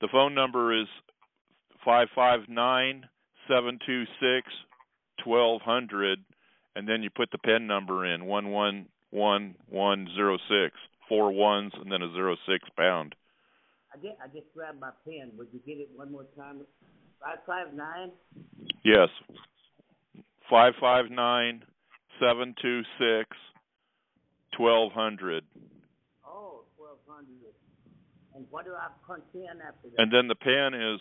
The phone number is five five nine seven two six twelve hundred, and then you put the pen number in one one one one zero six four ones and then a zero six pound. I get. I just grabbed my pen. Would you get it one more time? Five five nine. Yes. Five five nine seven two six twelve hundred. Oh, twelve hundred. And what do I punch in after that? And then the pen is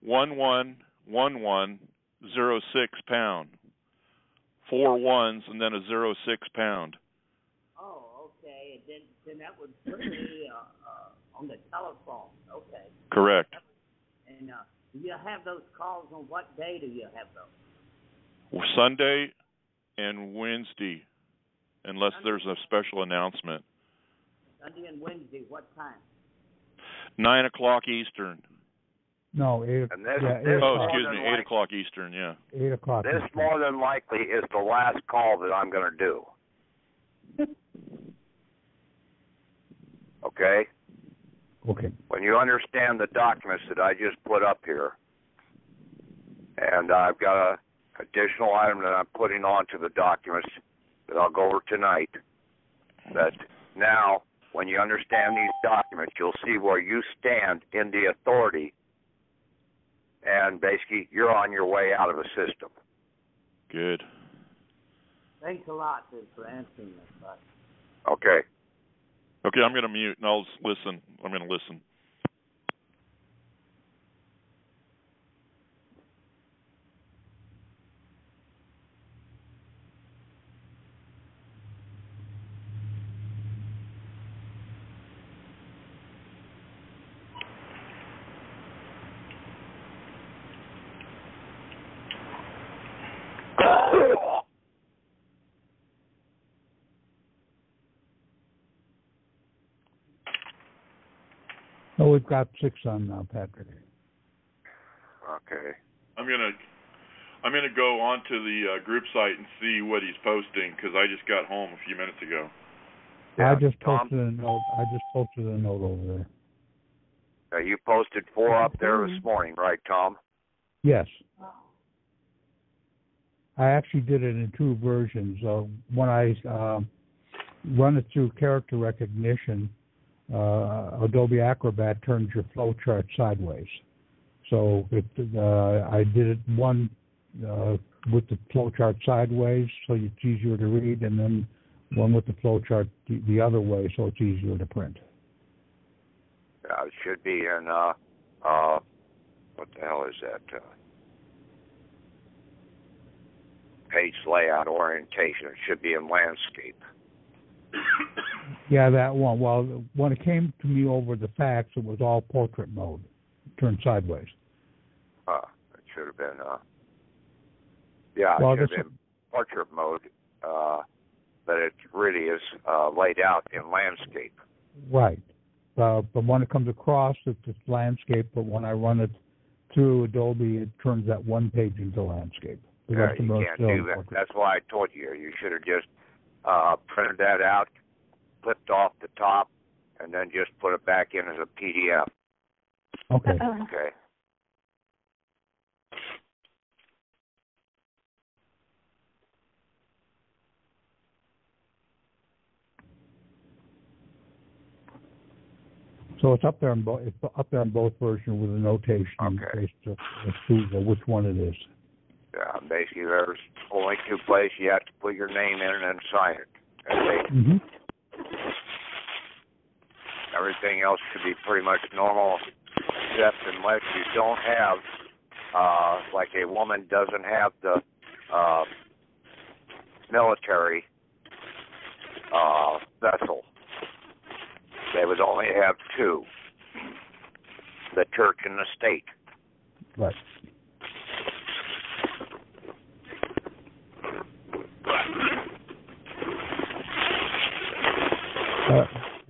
one one one one zero six pound. Four ones and then a zero six pound. Oh, okay. And then then that would put me uh, uh, on the telephone. Okay. Correct. And uh, do you have those calls on what day do you have those? Sunday and Wednesday, unless there's a special announcement. Sunday and Wednesday. What time? Nine o'clock Eastern. No, eight. And this, yeah, this eight Oh, o'clock. excuse than me, like- eight o'clock Eastern. Yeah. Eight o'clock. This Eastern. more than likely is the last call that I'm going to do. Okay? Okay. When you understand the documents that I just put up here, and I've got a additional item that I'm putting onto the documents that I'll go over tonight, that now, when you understand these documents, you'll see where you stand in the authority, and basically, you're on your way out of the system. Good. Thanks a lot then, for answering this. But Okay? Okay, I'm going to mute and I'll listen. I'm going to listen. No, we've got six on now, Patrick. Okay. I'm gonna I'm gonna go onto the uh, group site and see what he's posting because I just got home a few minutes ago. Yeah, I just Tom? posted a note. I just posted a note over there. Uh, you posted four up there this morning, right, Tom? Yes. I actually did it in two versions. Uh, when I um, run it through character recognition, uh, Adobe Acrobat turns your flowchart sideways. So it, uh, I did it one uh, with the flowchart sideways, so it's easier to read, and then one with the flowchart the, the other way, so it's easier to print. Yeah, it should be in uh uh what the hell is that? Uh, page layout orientation. It should be in landscape. Yeah, that one. Well, when it came to me over the fax, it was all portrait mode, turned sideways. Uh it should have been uh yeah, Well, it should have been portrait mode, uh but it really is uh laid out in landscape. Right. Uh, but when it comes across, it's just landscape. But when I run it through Adobe, it turns that one page into landscape. The Yeah, you can't do that. portrait. That's why I told you you should have just uh printed that out, clipped off the top, and then just put it back in as a PDF. Okay. Okay. So it's up there in both. It's up there in both versions with a notation Okay. based on as to which one it is. Yeah, basically there's only two places you have to put your name in and then sign it. And they, hmm everything else should be pretty much normal, except unless you don't have, uh, like a woman doesn't have the uh, military uh, vessel. They would only have two: the church and the state. Right.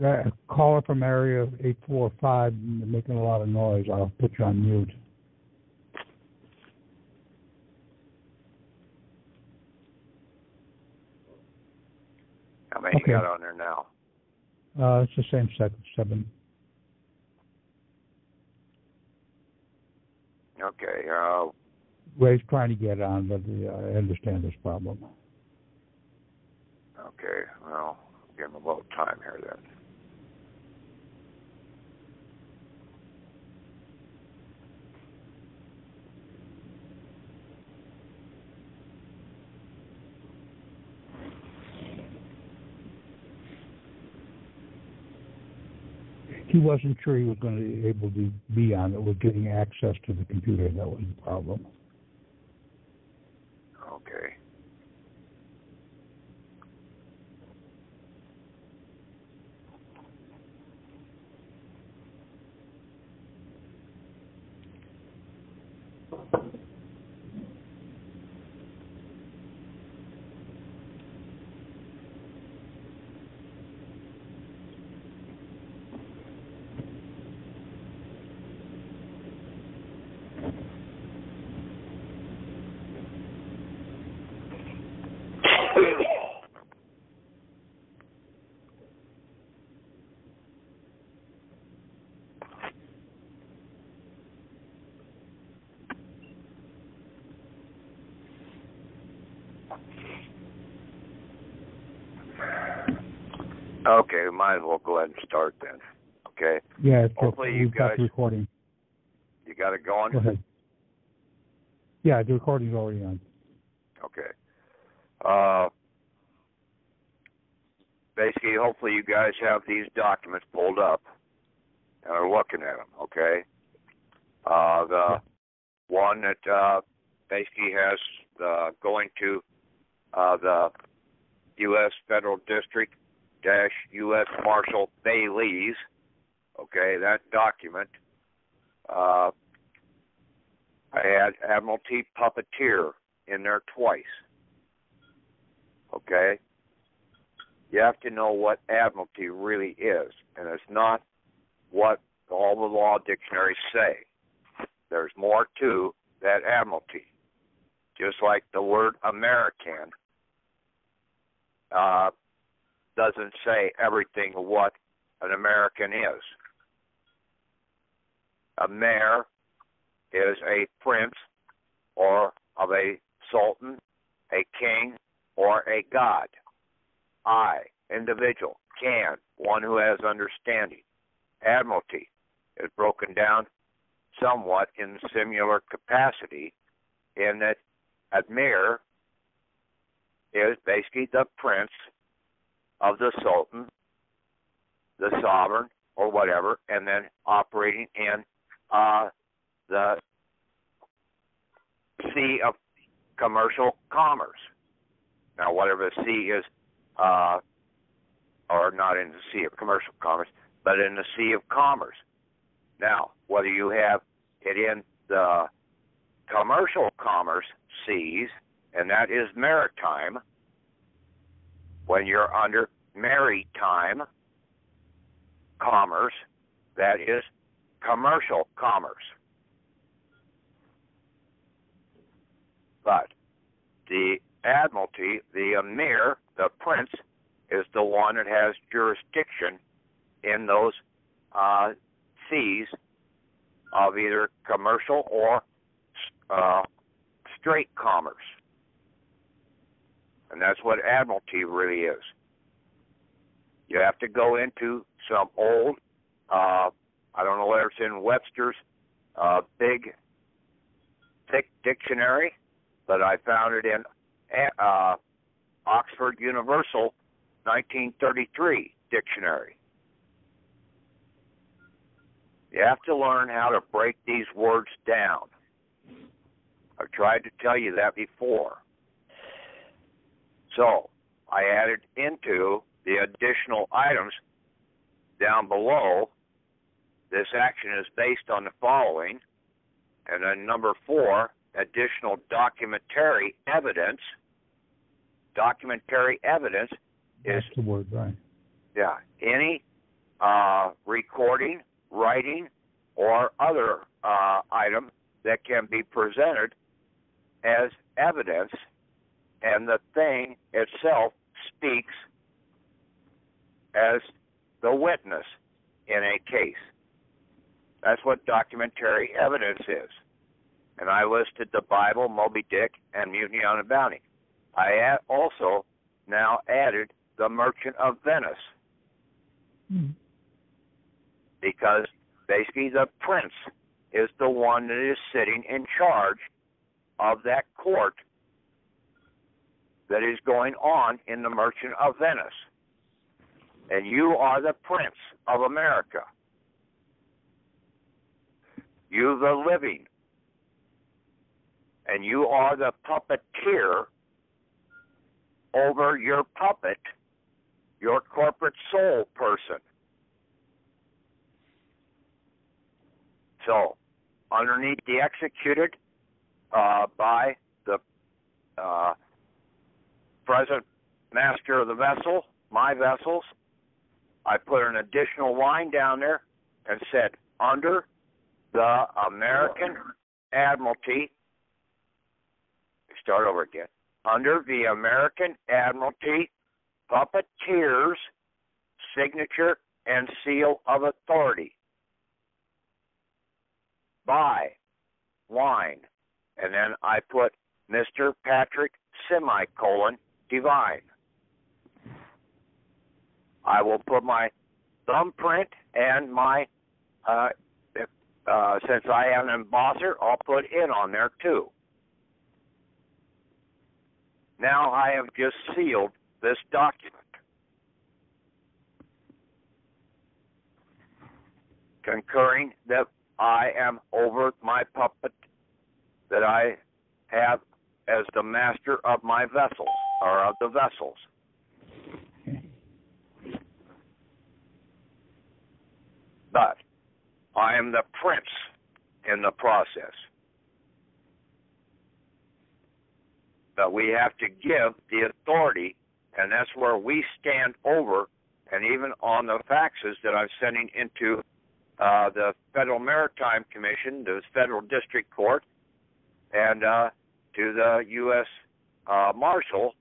That caller from area eight four five making a lot of noise. I'll put you on mute. How many Okay. you got on there now? Uh, it's the same set, seven. Okay. Uh, Ray's trying to get on, but uh, I understand this problem. okay. Well, give him a little time here then. He wasn't sure he was going to be able to be on it with getting access to the computer. That was the problem. Okay. Okay, we might as well go ahead and start then. Okay, Yeah, it's Hopefully you we've got guys- recording. you got it going? Go ahead. Yeah, the recording's already on. Okay. Uh, basically, hopefully, you guys have these documents pulled up and are looking at them. Okay. Uh, the one that uh, basically has uh, going to uh, the U.S. Federal District dash U.S. Marshal Baileys. Okay, that document. Uh, I had Admiralty Puppeteer in there twice. Okay? You have to know what admiralty really is, and it's not what all the law dictionaries say. There's more to that admiralty. Just like the word American uh, doesn't say everything what an American is. A mayor is a prince or of a sultan, a king, or a god. I, individual, can, one who has understanding. Admiralty is broken down somewhat in similar capacity in that Admir is basically the prince of the sultan, the sovereign, or whatever, and then operating in uh, the sea of commercial commerce. Now, whatever the sea is, uh, or not in the sea of commercial commerce, but in the sea of commerce. Now, whether you have it in the commercial commerce seas, and that is maritime, when you're under maritime commerce, that is commercial commerce. But the admiralty, the emir, the prince, is the one that has jurisdiction in those uh, seas of either commercial or uh, straight commerce. And that's what admiralty really is. You have to go into some old, uh, I don't know whether it's in Webster's uh, big, thick dictionary, but I found it in uh, Oxford Universal 1933 dictionary. You have to learn how to break these words down. I've tried to tell you that before. So, I added into the additional items down below. This action is based on the following. And then number four, additional documentary evidence. Documentary evidence is That's the word, right? yeah, any uh, recording, writing, or other uh, item that can be presented as evidence, and the thing itself speaks as the witness in a case. That's what documentary evidence is. and I listed the Bible, Moby Dick, and Mutiny on the Bounty. I also now added the Merchant of Venice mm. because basically the prince is the one that is sitting in charge of that court that is going on in the Merchant of Venice. And you are the Prince of America. You, the living. And you are the puppeteer over your puppet, your corporate soul person. So, underneath the executed uh, by the uh, present master of the vessel, my vessels, I put an additional line down there and said, under the American Admiralty, start over again, under the American Admiralty puppeteer's signature and seal of authority by wine. And then I put Mr. Patrick semicolon divine. I will put my thumbprint and my, uh, uh, since I am an embosser, I'll put in on there too. Now I have just sealed this document. Concurring that I am over my puppet, that I have as the master of my vessels, or of the vessels. But I am the prince in the process. But we have to give the authority, and that's where we stand over, and even on the faxes that I'm sending into uh, the Federal Maritime Commission, the Federal District Court, and uh, to the U.S. Uh, Marshal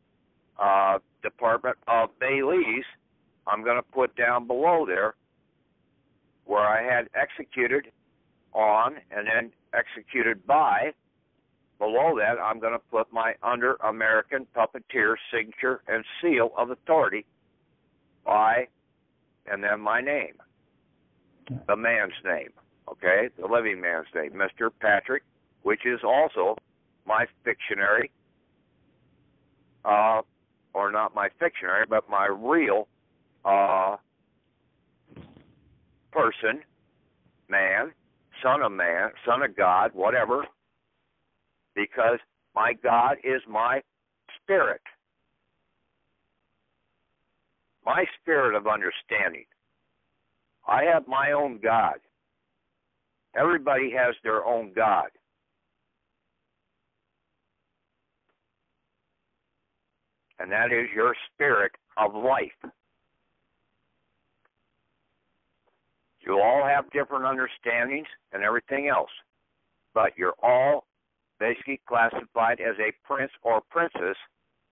uh, Department of Baileys. I'm going to put down below there where I had executed on and then executed by. Below that, I'm going to put my under American puppeteer signature and seal of authority by, and then my name, the man's name, okay, the living man's name, Mr. Patrick, which is also my fictionary, uh, or not my fictionary, but my real uh, person, man, son of man, son of God, whatever, because my God is my spirit. My spirit of understanding. I have my own God. Everybody has their own God. And that is your spirit of life. You all have different understandings and everything else, but you're all basically classified as a prince or princess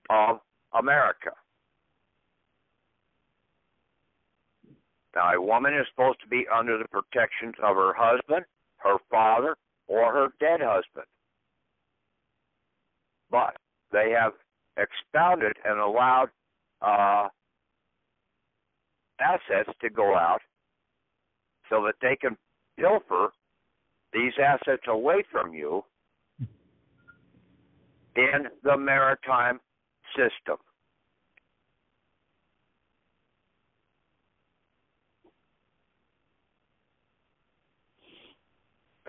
of America. Now, a woman is supposed to be under the protections of her husband, her father, or her dead husband. But they have expounded and allowed uh, assets to go out so that they can pilfer these assets away from you in the maritime system.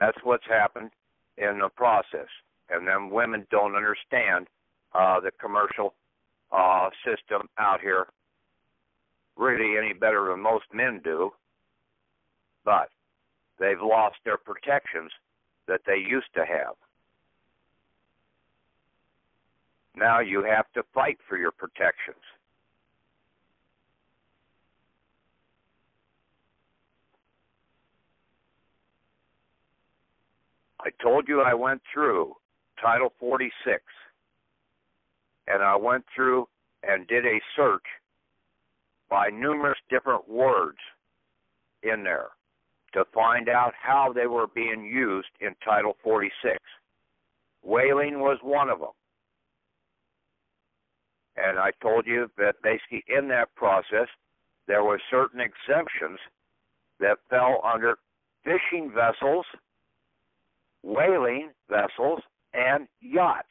That's what's happened in the process. And then women don't understand uh, the commercial uh, system out here really any better than most men do but they've lost their protections that they used to have. Now you have to fight for your protections. I told you I went through Title 46 and I went through and did a search by numerous different words in there to find out how they were being used in Title 46. whaling was one of them. And I told you that basically in that process, there were certain exemptions that fell under fishing vessels, whaling vessels, and yachts.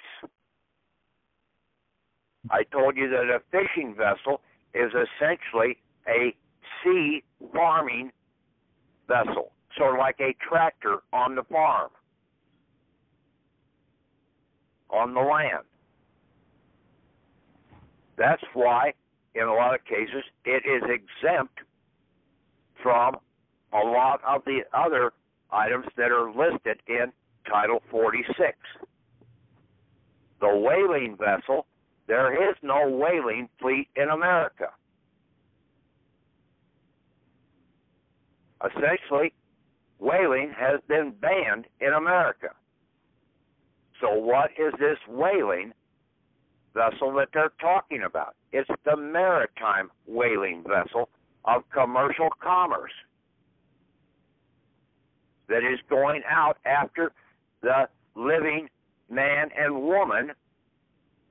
I told you that a fishing vessel is essentially a sea farming vessel, sort of like a tractor on the farm, on the land. That's why, in a lot of cases, it is exempt from a lot of the other items that are listed in Title 46. The whaling vessel, there is no whaling fleet in America. Essentially, whaling has been banned in America. So, what is this whaling vessel that they're talking about? It's the maritime whaling vessel of commercial commerce that is going out after the living man and woman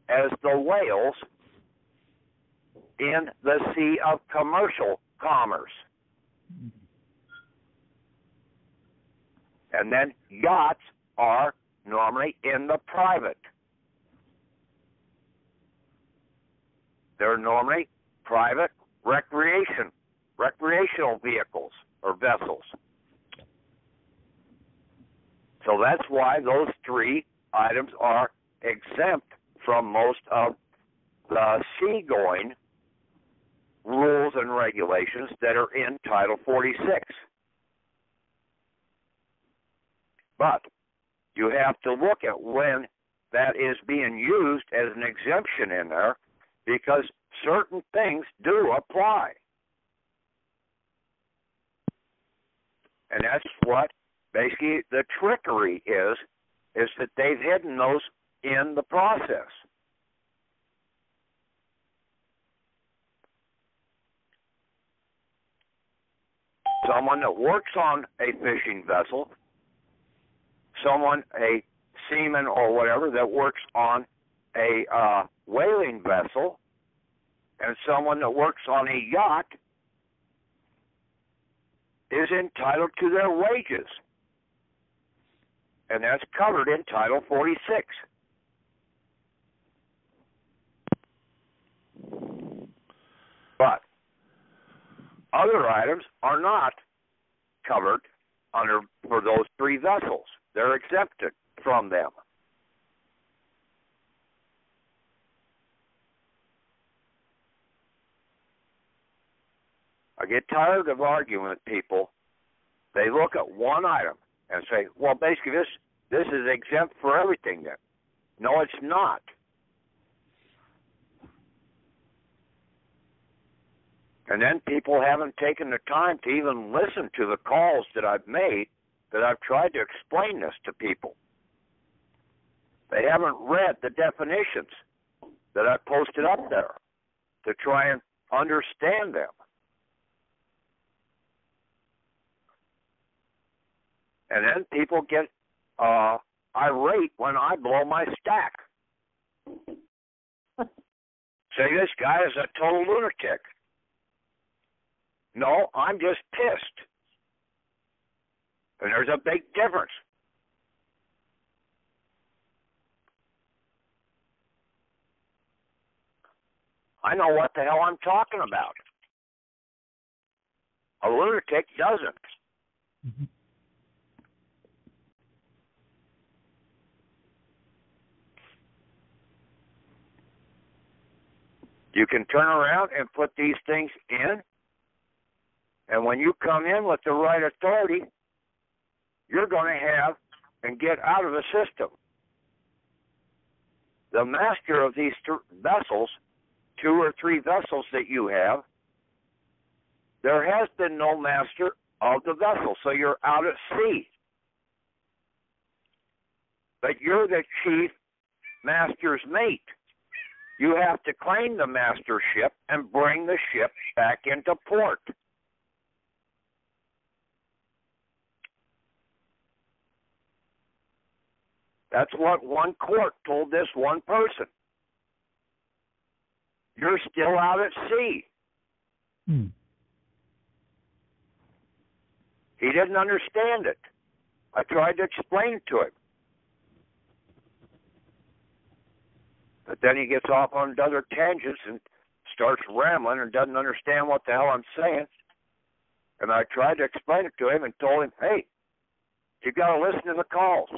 as the whales in the sea of commercial commerce. And then yachts are normally in the private. They're normally private recreation recreational vehicles or vessels. So that's why those three items are exempt from most of the seagoing rules and regulations that are in Title 46. But you have to look at when that is being used as an exemption in there because certain things do apply. And that's what basically the trickery is, is that they've hidden those in the process. Someone that works on a fishing vessel, someone, a seaman or whatever, that works on a uh, whaling vessel, and someone that works on a yacht is entitled to their wages. And that's covered in Title 46. But other items are not covered under for those three vessels. They're exempted from them. I get tired of arguing with people. They look at one item and say, "Well, basically this this is exempt for everything." Then, no, it's not. And then people haven't taken the time to even listen to the calls that I've made that I've tried to explain this to people. They haven't read the definitions that I posted up there to try and understand them. And then people get uh, irate when I blow my stack. Say this guy is a total lunatic. No, I'm just pissed. And there's a big difference. I know what the hell I'm talking about. A lunatic doesn't. You can turn around and put these things in, and when you come in with the right authority, you're going to have and get out of the system. The master of these th- vessels, two or three vessels that you have, there has been no master of the vessel, so you're out at sea. But you're the chief master's mate. You have to claim the mastership and bring the ship back into port. That's what one court told this one person. You're still out at sea. Hmm. He didn't understand it. I tried to explain to him. But then he gets off on other tangents and starts rambling and doesn't understand what the hell I'm saying. And I tried to explain it to him and told him, hey, you got to listen to the calls.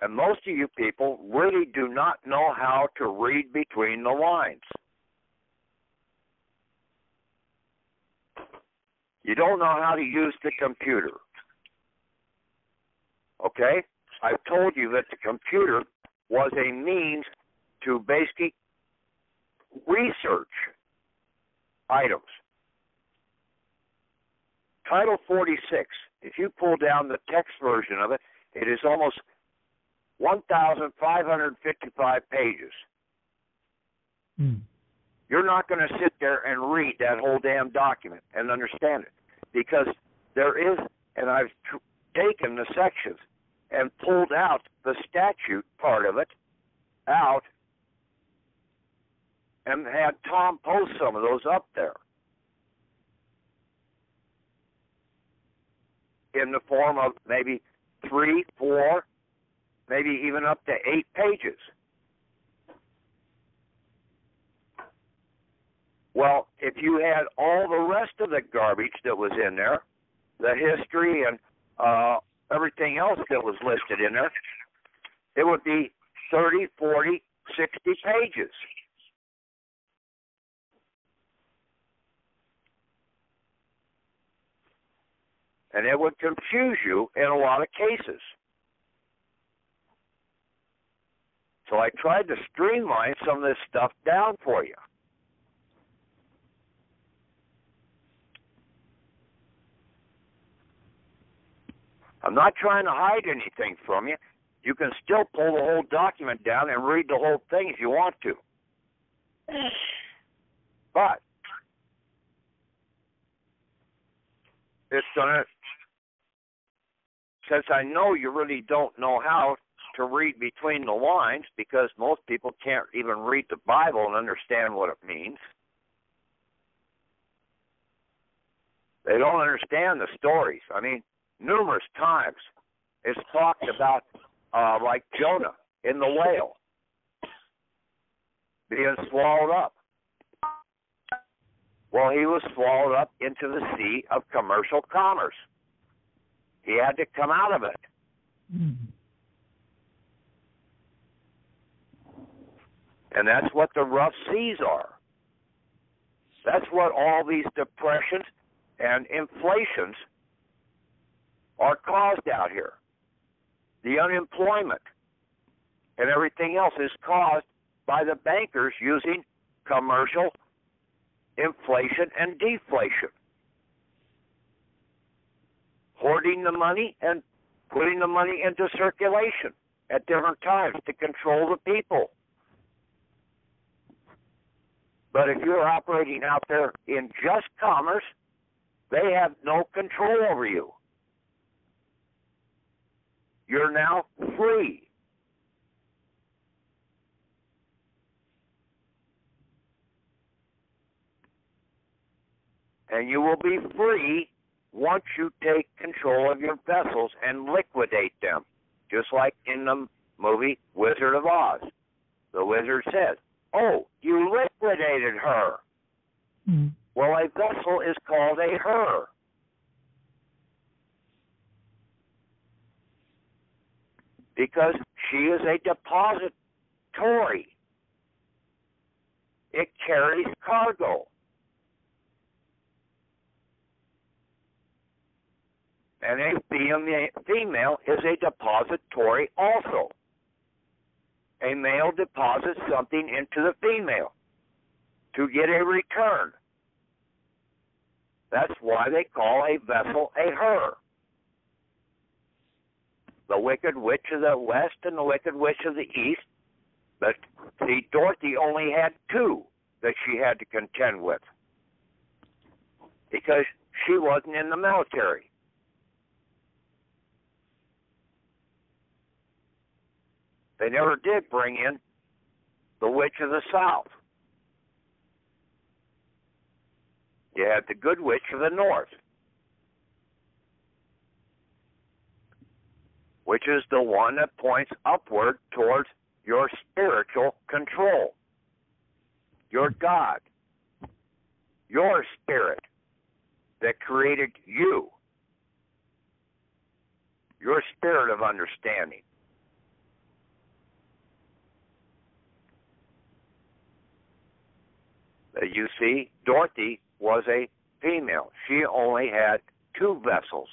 And most of you people really do not know how to read between the lines. You don't know how to use the computer. Okay? I've told you that the computer was a means to basically research items. Title 46, if you pull down the text version of it, it is almost 1,555 pages. Hmm. You're not going to sit there and read that whole damn document and understand it because there is, and I've tr- taken the sections and pulled out the statute part of it out and had Tom post some of those up there in the form of maybe three, four, maybe even up to eight pages. Well, if you had all the rest of the garbage that was in there, the history and uh, everything else that was listed in there, it would be 30, 40, 60 pages. And it would confuse you in a lot of cases. So I tried to streamline some of this stuff down for you. I'm not trying to hide anything from you. You can still pull the whole document down and read the whole thing if you want to. But it's gonna since I know you really don't know how to read between the lines because most people can't even read the Bible and understand what it means. They don't understand the stories. I mean, numerous times it's talked about uh, like Jonah in the whale being swallowed up. Well, he was swallowed up into the sea of commercial commerce. He had to come out of it. Hmm. And that's what the rough seas are. That's what all these depressions and inflations are caused out here. The unemployment and everything else is caused by the bankers using commercial inflation and deflation. Hoarding the money and putting the money into circulation at different times to control the people. But if you're operating out there in just commerce, they have no control over you. You're now free. And you will be free once you take control of your vessels and liquidate them, just like in the movie Wizard of Oz. The wizard says, Oh, you liquidated her. Hmm. Well, a vessel is called a her. Because she is a depository. It carries cargo. And a female is a depository also. A male deposits something into the female to get a return. That's why they call a vessel a her. The Wicked Witch of the West and the Wicked Witch of the East. But see, Dorothy only had two that she had to contend with. Because she wasn't in the military. They never did bring in the Witch of the South. You had the Good Witch of the North, which is the one that points upward towards your spiritual control, your God, your spirit that created you, your spirit of understanding. You see, Dorothy was a female. She only had two vessels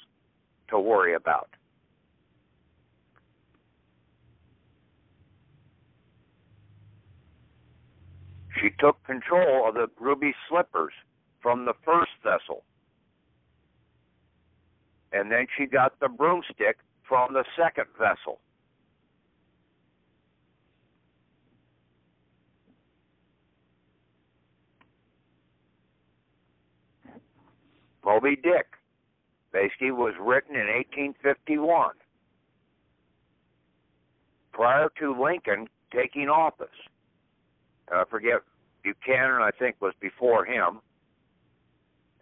to worry about. She took control of the ruby slippers from the first vessel. And then she got the broomstick from the second vessel. Moby Dick basically was written in 1851 prior to Lincoln taking office. And I forget Buchanan, I think, was before him.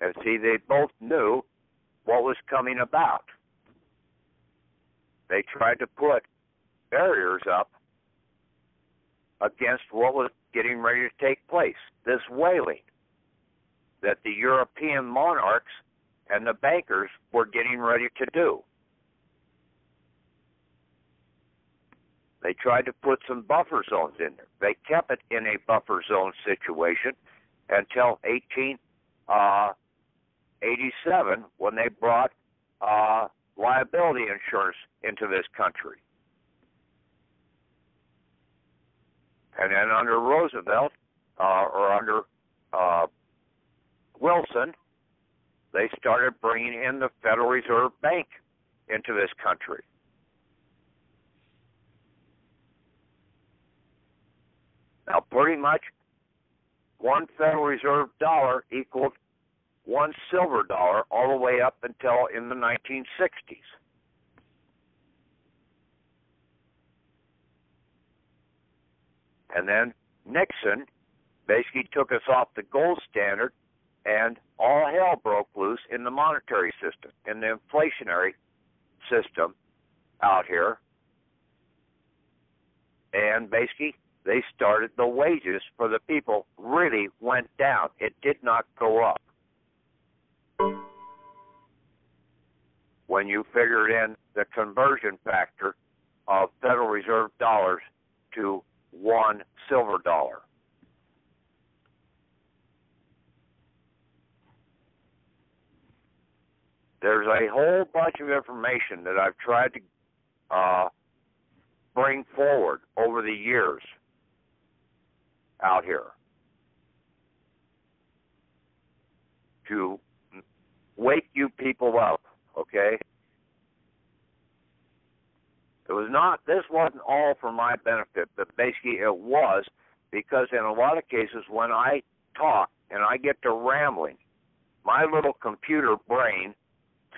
And see, they both knew what was coming about. They tried to put barriers up against what was getting ready to take place this whaling that the European monarchs and the bankers were getting ready to do. They tried to put some buffer zones in there. They kept it in a buffer zone situation until 1887 uh, when they brought uh, liability insurance into this country. And then under Roosevelt, uh, or under uh, Wilson, they started bringing in the Federal Reserve Bank into this country. Now, pretty much one Federal Reserve dollar equaled one silver dollar all the way up until in the 1960s. And then Nixon basically took us off the gold standard and all hell broke loose in the monetary system, in the inflationary system out here. And basically, they started the wages for the people really went down. It did not go up. When you figured in the conversion factor of Federal Reserve dollars to one silver dollar. There's a whole bunch of information that I've tried to uh, bring forward over the years out here to wake you people up, okay? It was not, this wasn't all for my benefit, but basically it was because in a lot of cases when I talk and I get to rambling, my little computer brain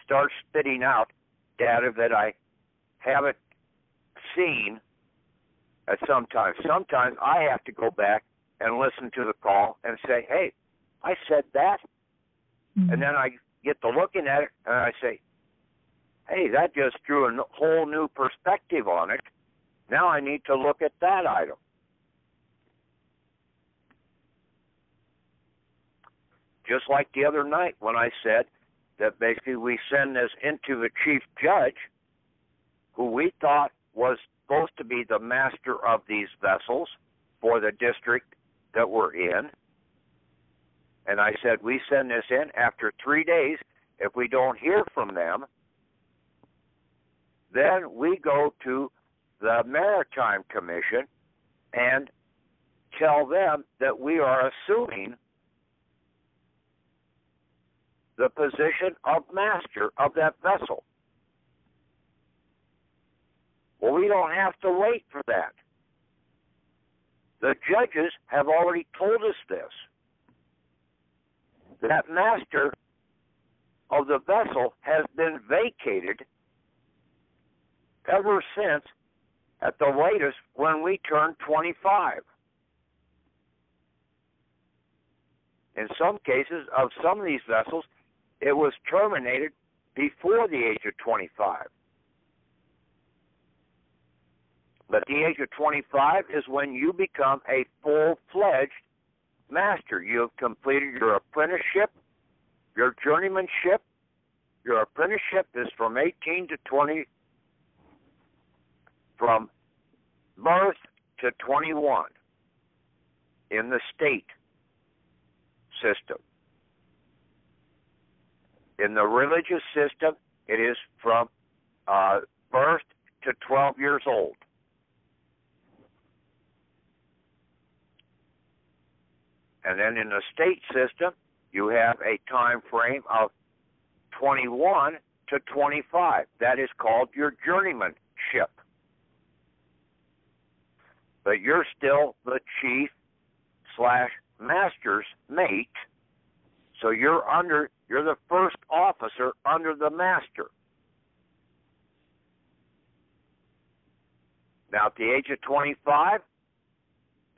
start spitting out data that I haven't seen at some time. Sometimes I have to go back and listen to the call and say, "Hey, I said that," mm-hmm. and then I get to looking at it and I say, "Hey, that just drew a whole new perspective on it. Now I need to look at that item." Just like the other night when I said that basically we send this into the chief judge, who we thought was supposed to be the master of these vessels for the district that we're in. And I said, we send this in after three days. If we don't hear from them, then we go to the Maritime Commission and tell them that we are assuming the position of master of that vessel. Well, we don't have to wait for that. The judges have already told us this. That master of the vessel has been vacated ever since, at the latest, when we turned 25. In some cases, of some of these vessels, it was terminated before the age of 25. But the age of 25 is when you become a full fledged master. You have completed your apprenticeship, your journeymanship. Your apprenticeship is from 18 to 20, from birth to 21 in the state system. In the religious system, it is from uh, birth to 12 years old. And then in the state system, you have a time frame of 21 to 25. That is called your journeymanship. But you're still the chief slash master's mate. So you're under you're the first officer under the master. Now at the age of 25,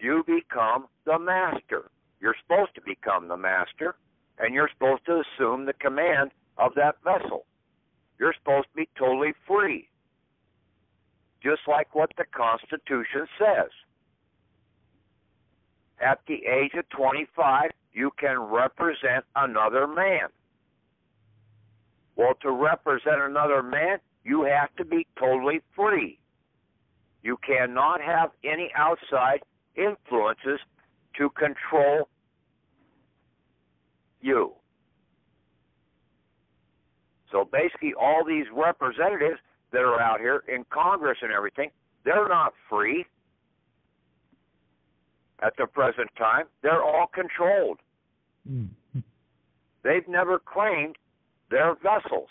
you become the master. You're supposed to become the master, and you're supposed to assume the command of that vessel. You're supposed to be totally free, just like what the Constitution says. At the age of 25, you can represent another man. Well, to represent another man, you have to be totally free. You cannot have any outside influences to control you. So basically, all these representatives that are out here in Congress and everything, they're not free at the present time. They're all controlled. They've never claimed their vessels.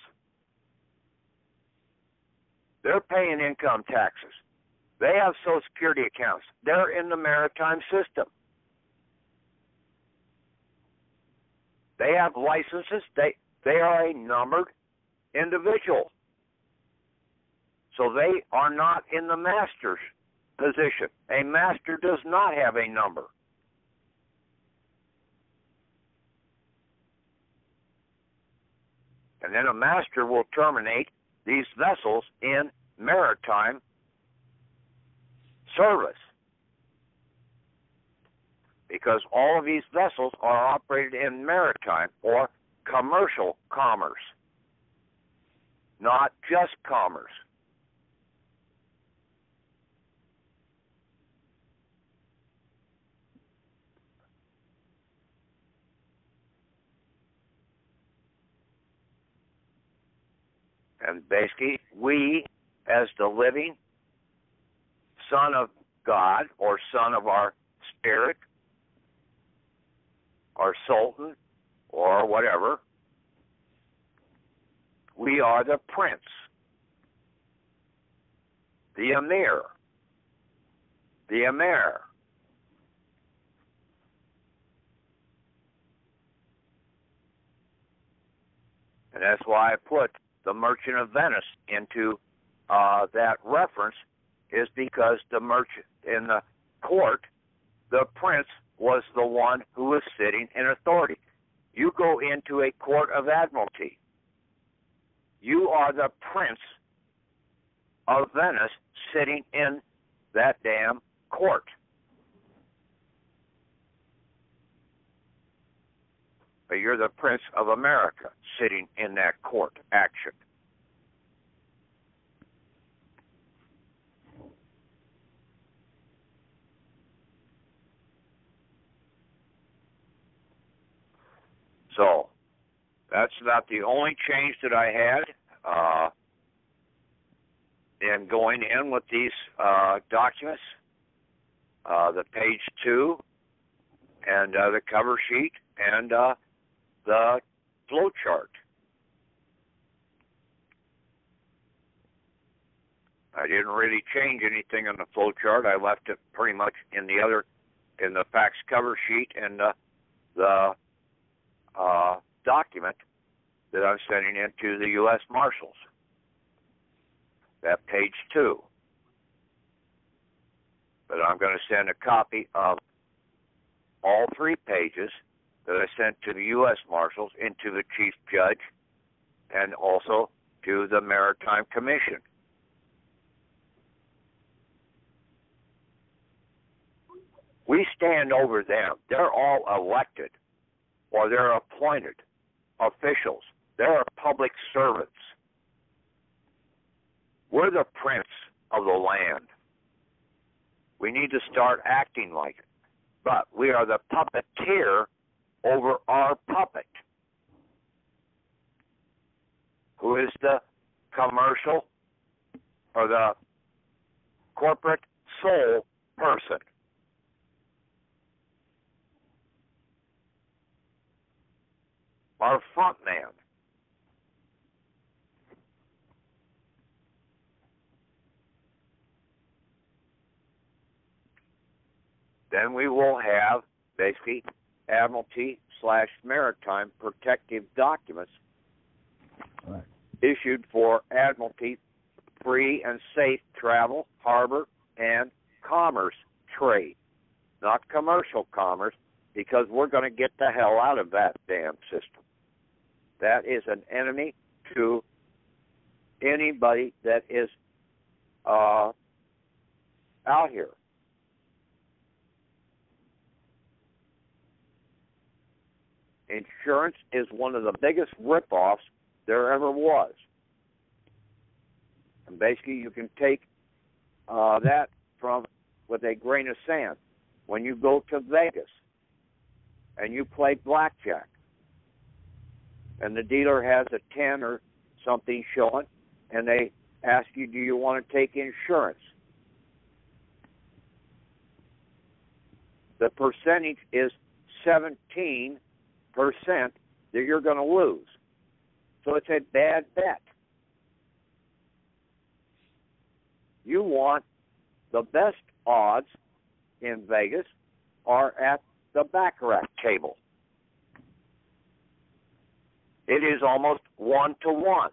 They're paying income taxes. They have Social Security accounts. They're in the maritime system. They have licenses. They they are a numbered individual. So they are not in the master's position. A master does not have a number. And then a master will terminate these vessels in maritime service because all of these vessels are operated in maritime or commercial commerce, not just commerce. And basically, we, as the living Son of God or Son of our Spirit, or Sultan or whatever. We are the prince, the emir, the emir. And that's why I put the Merchant of Venice into uh, that reference, is because the merchant in the court, the prince was the one who was sitting in authority. You go into a court of admiralty. You are the prince of Venice sitting in that damn court. But you're the prince of America sitting in that court action. So that's about the only change that I had uh, in going in with these uh, documents. Uh, the page two, and uh, the cover sheet, and uh, the flow chart. I didn't really change anything on the flow chart. I left it pretty much in the other, in the fax cover sheet and uh, the uh, document that I'm sending in to the U.S. Marshals. That page two. But I'm going to send a copy of all three pages that I sent to the U.S. Marshals into the Chief Judge and also to the Maritime Commission. We stand over them. They're all elected or they're appointed officials. They're public servants. We're the prince of the land. We need to start acting like it. But we are the puppeteer over our puppet, who is the commercial or the corporate soul person. Our front man. Then we will have basically Admiralty slash Maritime protective documents Right. issued for Admiralty free and safe travel, harbor, and commerce trade, not commercial commerce, because we're going to get the hell out of that damn system. That is an enemy to anybody that is uh, out here. Insurance is one of the biggest rip-offs there ever was. And basically, you can take uh, that from with a grain of sand. When you go to Vegas and you play blackjack, and the dealer has a 10 or something showing, and they ask you, Do you want to take insurance? The percentage is 17% that you're going to lose. So it's a bad bet. You want the best odds in Vegas are at the Baccarat table. It is almost one to one.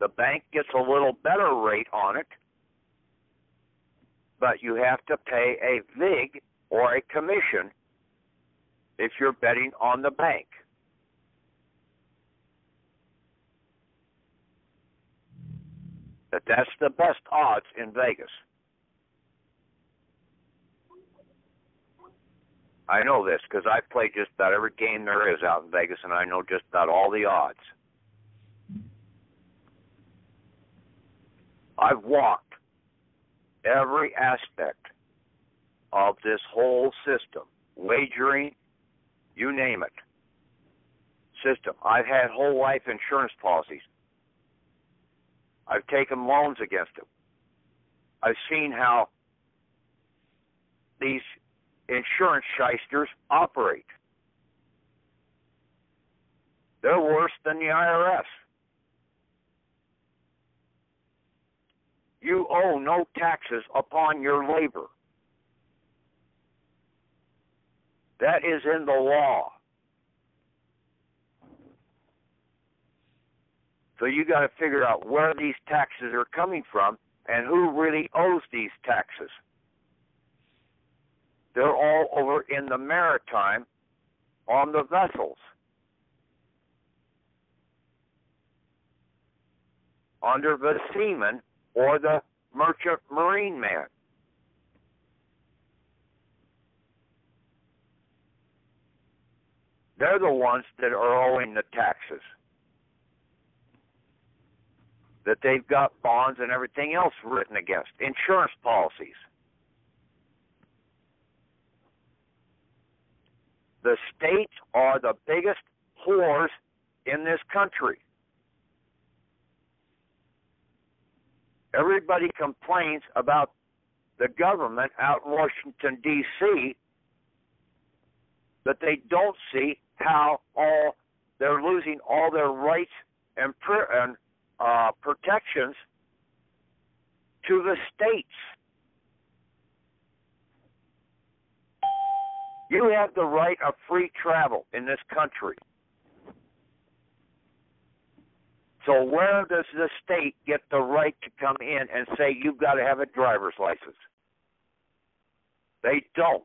The bank gets a little better rate on it, but you have to pay a VIG or a commission if you're betting on the bank. But that's the best odds in Vegas. I know this because I play just about every game there is out in Vegas, and I know just about all the odds. I've walked every aspect of this whole system wagering, you name it, system. I've had whole life insurance policies. I've taken loans against them. I've seen how these insurance shysters operate. They're worse than the IRS. You owe no taxes upon your labor. That is in the law. So you got to figure out where these taxes are coming from and who really owes these taxes. They're all over in the maritime on the vessels. Under the seaman or the merchant marine man. They're the ones that are owing the taxes. That they've got bonds and everything else written against, insurance policies. The states are the biggest whores in this country. Everybody complains about the government out in Washington, D.C., but they don't see how all they're losing all their rights and, and uh, protections to the states. You have the right of free travel in this country. So where does the state get the right to come in and say you've got to have a driver's license? They don't.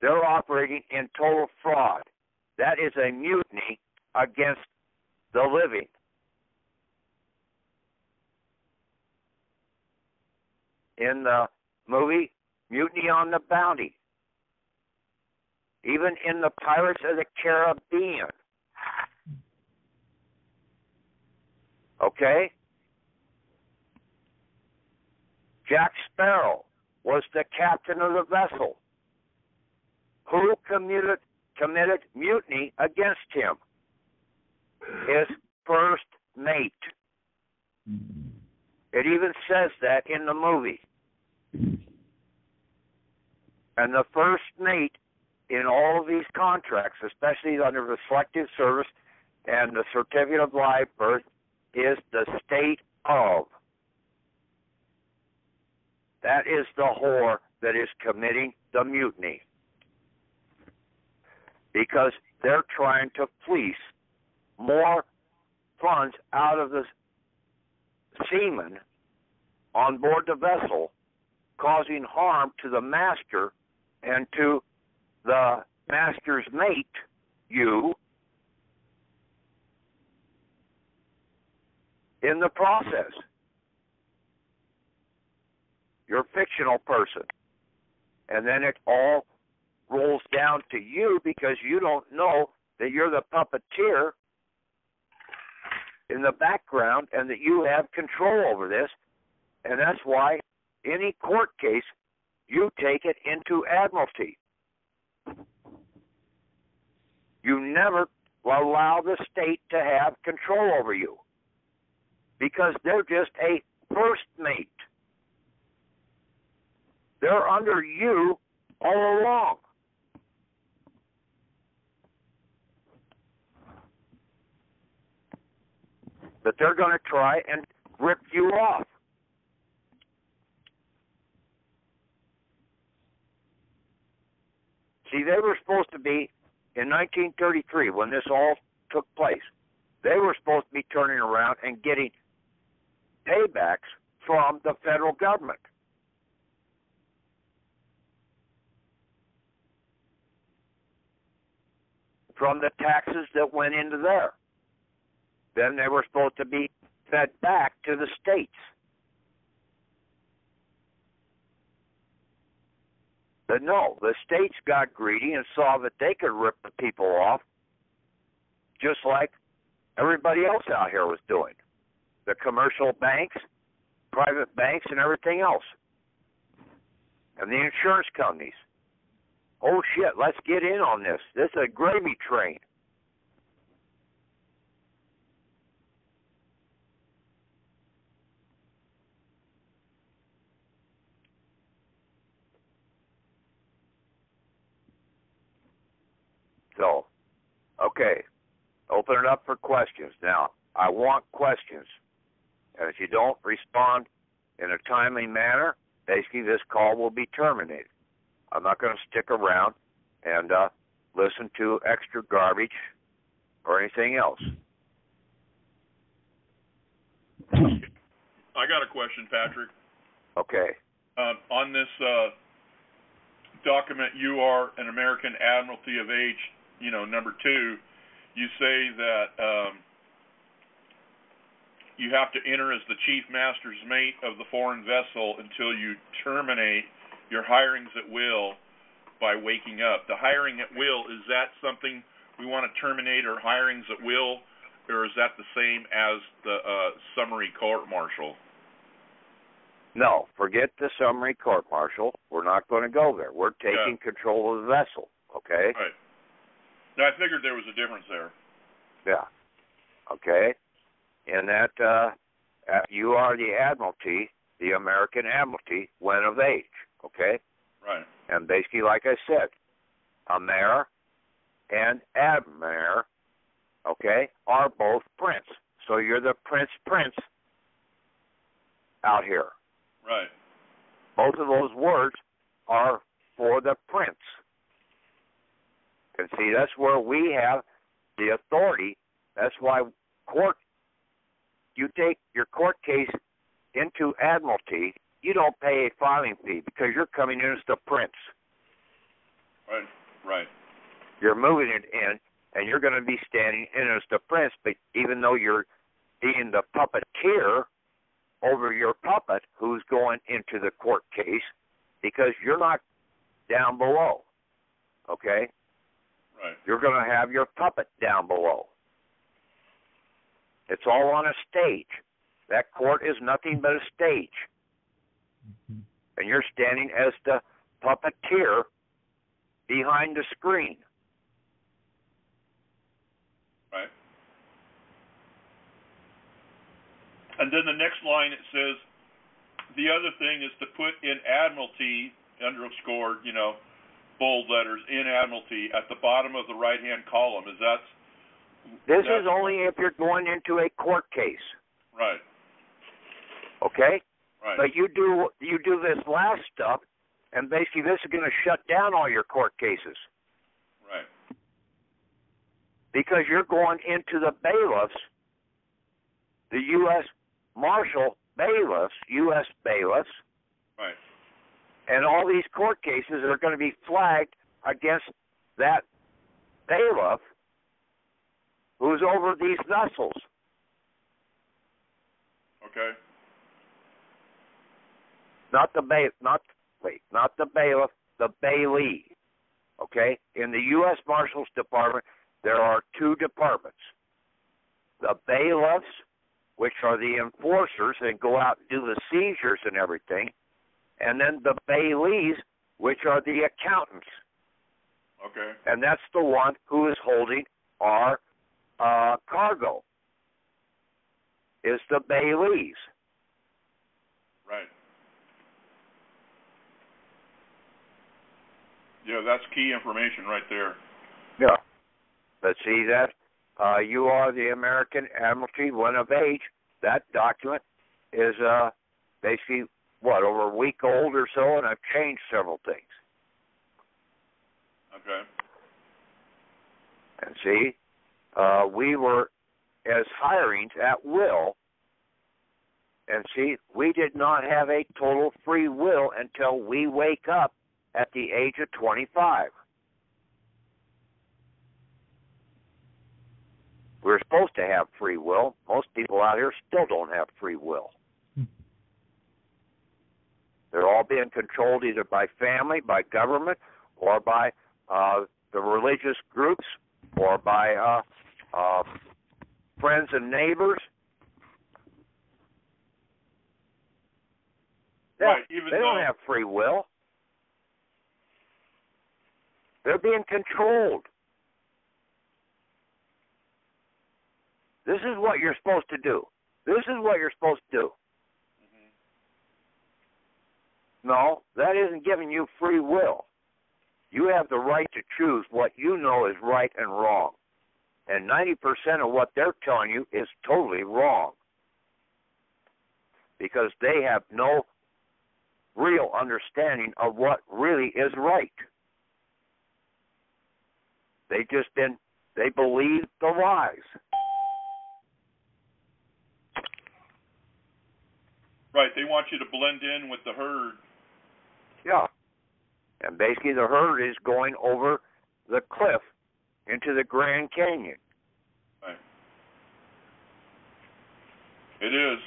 They're operating in total fraud. That is a mutiny against the living. In the movie Mutiny on the Bounty, even in the Pirates of the Caribbean. Okay? Jack Sparrow was the captain of the vessel. Who committed, committed mutiny against him? His first mate. It even says that in the movie. And the first mate in all of these contracts, especially under the selective service and the certificate of live birth, is the state of. That is the whore that is committing the mutiny. Because they're trying to fleece more funds out of the seamen on board the vessel, causing harm to the master and to the master's mate, you, in the process. You're a fictional person. And then it all rolls down to you because you don't know that you're the puppeteer in the background and that you have control over this. And that's why any court case, you take it into admiralty. You never allow the state to have control over you because they're just a first mate. They're under you all along. But they're going to try and rip you off. See, they were supposed to be in 1933 when this all took place. They were supposed to be turning around and getting paybacks from the federal government. From the taxes that went into there. Then they were supposed to be fed back to the states. But no, the states got greedy and saw that they could rip the people off just like everybody else out here was doing the commercial banks, private banks, and everything else, and the insurance companies. Oh shit, let's get in on this. This is a gravy train. So, okay, open it up for questions. Now, I want questions. And if you don't respond in a timely manner, basically this call will be terminated. I'm not going to stick around and uh, listen to extra garbage or anything else. I got a question, Patrick. Okay. Um, on this uh, document, you are an American Admiralty of Age, you know, number two. You say that um, you have to enter as the chief master's mate of the foreign vessel until you terminate your hirings at will by waking up. The hiring at will is that something we want to terminate our hirings at will, or is that the same as the uh, summary court martial? No, forget the summary court martial. We're not going to go there. We're taking Yeah. control of the vessel. Okay. Right. Now, I figured there was a difference there. Yeah. Okay. And that uh, uh, you are the Admiralty, the American Admiralty, when of age. Okay. Right. And basically, like I said, emir and admiral, okay, are both prince. So you're the prince prince out here. Right. Both of those words are for the prince. And see, that's where we have the authority. That's why court, you take your court case into admiralty, you don't pay a filing fee because you're coming in as the prince. Right. Right. You're moving it in, and you're going to be standing in as the prince. But even though you're being the puppeteer over your puppet, who's going into the court case, because you're not down below. Okay. Right. You're going to have your puppet down below. It's all on a stage. That court is nothing but a stage. Mm-hmm. And you're standing as the puppeteer behind the screen. Right. And then the next line it says, the other thing is to put in Admiralty underscored, you know, bold letters in Admiralty at the bottom of the right hand column. Is that This That's- is only if you're going into a court case, right? okay? Right. But you do you do this last stuff, and basically this is going to shut down all your court cases right. because you're going into the bailiffs, the U.S. Marshal bailiffs, U.S. bailiffs, Right. and all these court cases are going to be flagged against that bailiff who's over these vessels. Okay. not the bay, not wait, not the bailiff, the bailee. Okay, in the U.S. Marshals Department, there are two departments: the bailiffs, which are the enforcers and go out and do the seizures and everything, and then the bailees, which are the accountants, Okay. and that's the one who is holding our uh, cargo. Is the bailees. Right. Yeah, that's key information right there. Yeah. But see that uh, you are the American Admiralty when of age. That document is uh, basically what over a week old or so, and I've changed several things. Okay. And see, uh, we were as hirings at will. And see, we did not have a total free will until we wake up at the age of 25. We're supposed to have free will. Most people out here still don't have free will. Hmm. They're all being controlled either by family, by government, or by uh, the religious groups, or by uh, uh, friends and neighbors. Right, even they don't have free will. They're being controlled. This is what you're supposed to do. This is what you're supposed to do. No, that isn't giving you free will. You have the right to choose what you know is right and wrong. And 90% of what they're telling you is totally wrong. Because they have no real understanding of what really is right. They just been they believe the lies. Right. They want you to blend in with the herd. Yeah. And basically the herd is going over the cliff into the Grand Canyon. Right. It is.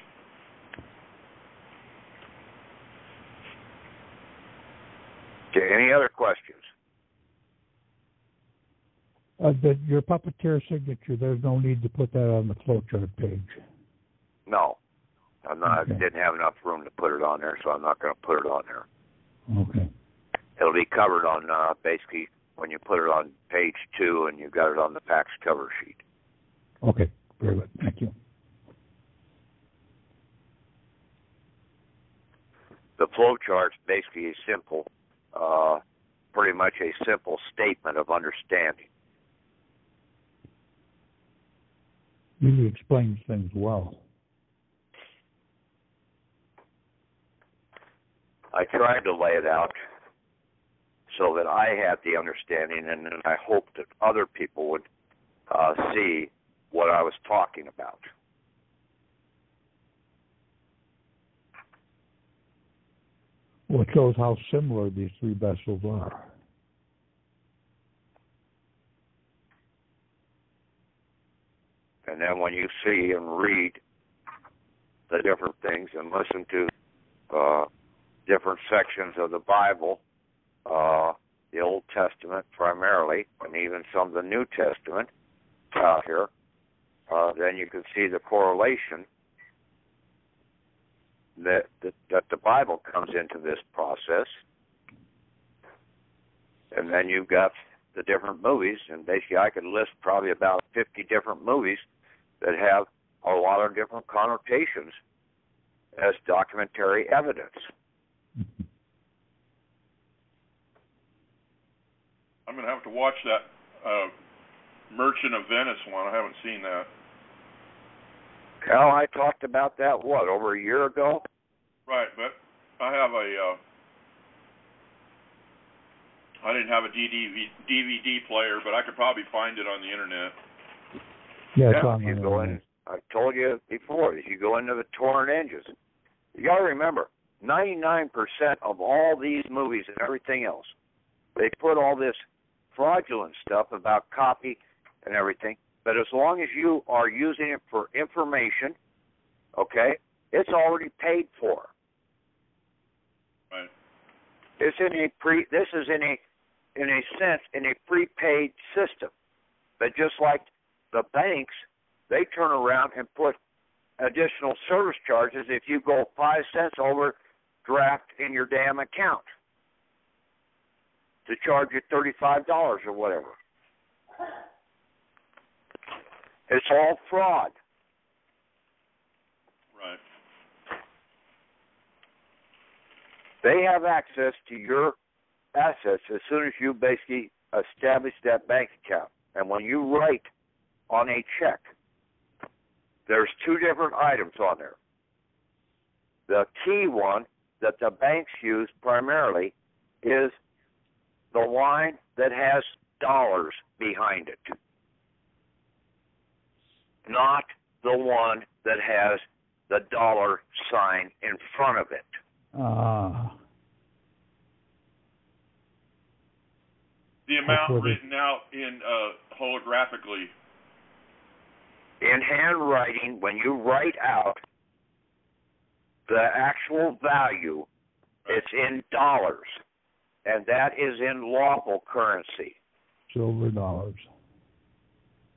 Okay, any other questions? Uh, the, your puppeteer signature, there's no need to put that on the flowchart page. No. I'm not Okay. I didn't have enough room to put it on there, so I'm not gonna put it on there. Okay. It'll be covered on uh basically when you put it on page two and you've got it on the fax cover sheet. Okay. Very good. Thank you. the flow chart's basically a simple, uh, pretty much a simple statement of understanding. Really explains things well. I tried to lay it out so that I had the understanding, and then I hoped that other people would uh, see what I was talking about. Well, it shows how similar these three vessels are. And then when you see and read the different things and listen to uh, different sections of the Bible, uh, the Old Testament primarily, and even some of the New Testament out here, uh, then you can see the correlation that, that that the Bible comes into this process, and then you've got the different movies, and basically I could list probably about 50 different movies that have a lot of different connotations as documentary evidence. I'm gonna have to watch that uh, Merchant of Venice one. I haven't seen that. Cal, I talked about that what over a year ago. Right, but I have a. Uh, I didn't have a DVD, DVD player, but I could probably find it on the internet. Yeah, it's yeah, on if you go in, I told you before, if you go into the torrent engines, you got to remember, 99% of all these movies and everything else, they put all this fraudulent stuff about copy and everything. But as long as you are using it for information, okay, it's already paid for. Right. It's in a pre. This is in a, in a sense, in a prepaid system. But just like the banks, they turn around and put additional service charges if you go five cents over draft in your damn account to charge you thirty-five dollars or whatever. It's all fraud. Right. They have access to your assets as soon as you basically establish that bank account. And when you write on a check, there's two different items on there. The key one that the banks use primarily is the line that has dollars behind it, not the one that has the dollar sign in front of it. Ah, The amount written out in uh, holographically. in handwriting, when you write out the actual value, it's in dollars, and that is in lawful currency, silver dollars.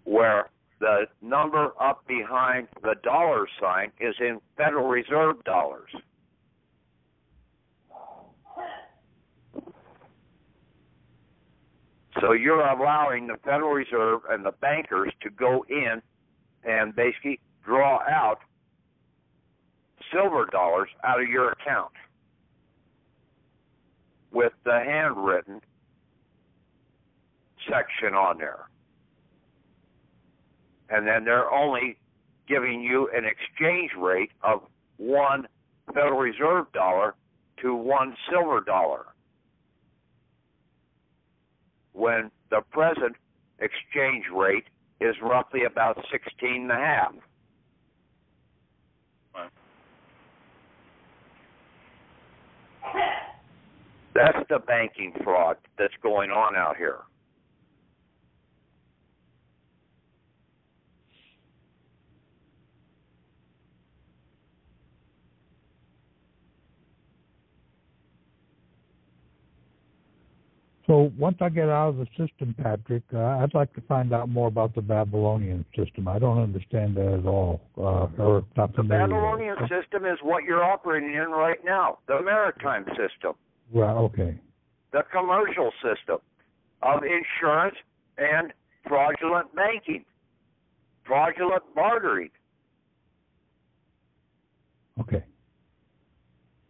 where the number up behind the dollar sign is in Federal Reserve dollars. So you're allowing the Federal Reserve and the bankers to go in and basically draw out silver dollars out of your account with the handwritten section on there. And then they're only giving you an exchange rate of one Federal Reserve dollar to one silver dollar. When the present exchange rate is roughly about sixteen and a half. Right. That's the banking fraud that's going on out here. So once I get out of the system, Patrick, uh, I'd like to find out more about the Babylonian system. I don't understand that at all, uh, or not The Babylonian system is what you're operating in right now. The maritime system, Well, okay. the commercial system of insurance and fraudulent banking, fraudulent bartering. Okay.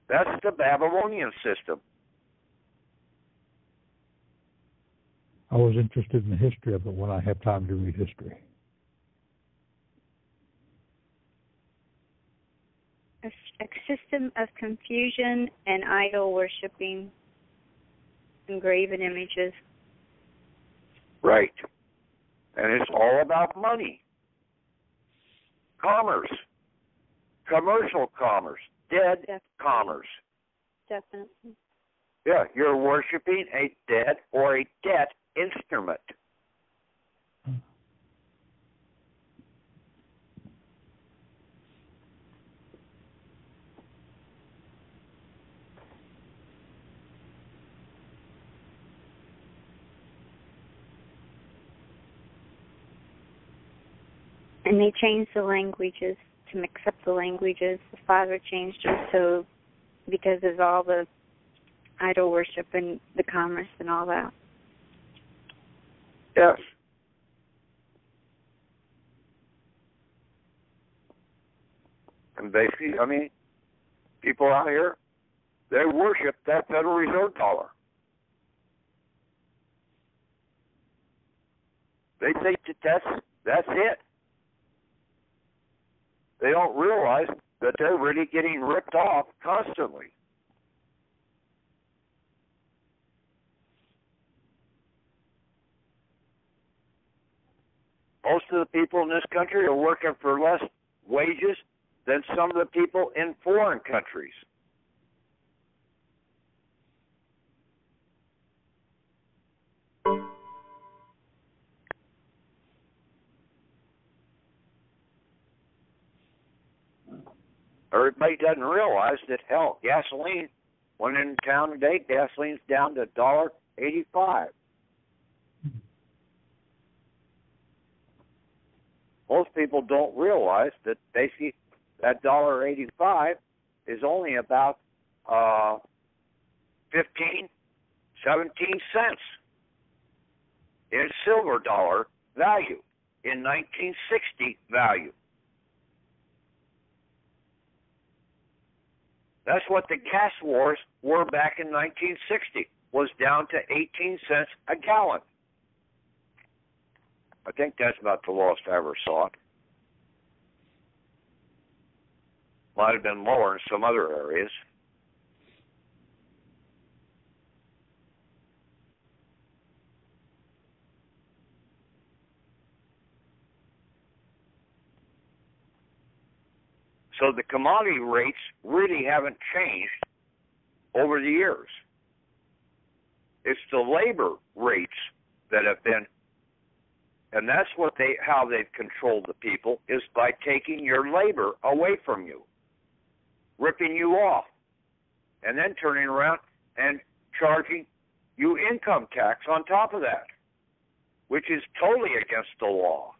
That's the Babylonian system. I was interested in the history of it when I have time to read history. A, system of confusion and idol worshiping. engraven images. Right. And it's all about money. Commerce. Commercial commerce. Dead Def- commerce. Definitely. Yeah, you're worshiping a dead or a debt instrument. And they changed the languages to mix up the languages. The father changed them so because of all the idol worship and the commerce and all that. Yes. And basically, I mean, people out here, they worship that Federal Reserve dollar. They think that that's that's it. They don't realize that they're really getting ripped off constantly. Most of the people in this country are working for less wages than some of the people in foreign countries. Everybody doesn't realize that hell, gasoline went in town today, gasoline's down to dollar eighty five. Most people don't realize that basically that dollar eighty five is only about uh fifteen, seventeen cents in silver dollar value in nineteen sixty value. That's what the gas wars were back in 1960. Was down to 18 cents a gallon. I think that's about the lowest I ever saw it. Might have been lower in some other areas. So the commodity rates really haven't changed over the years. It's the labor rates that have been and that's what they how they've controlled the people is by taking your labor away from you, ripping you off, and then turning around and charging you income tax on top of that, which is totally against the law.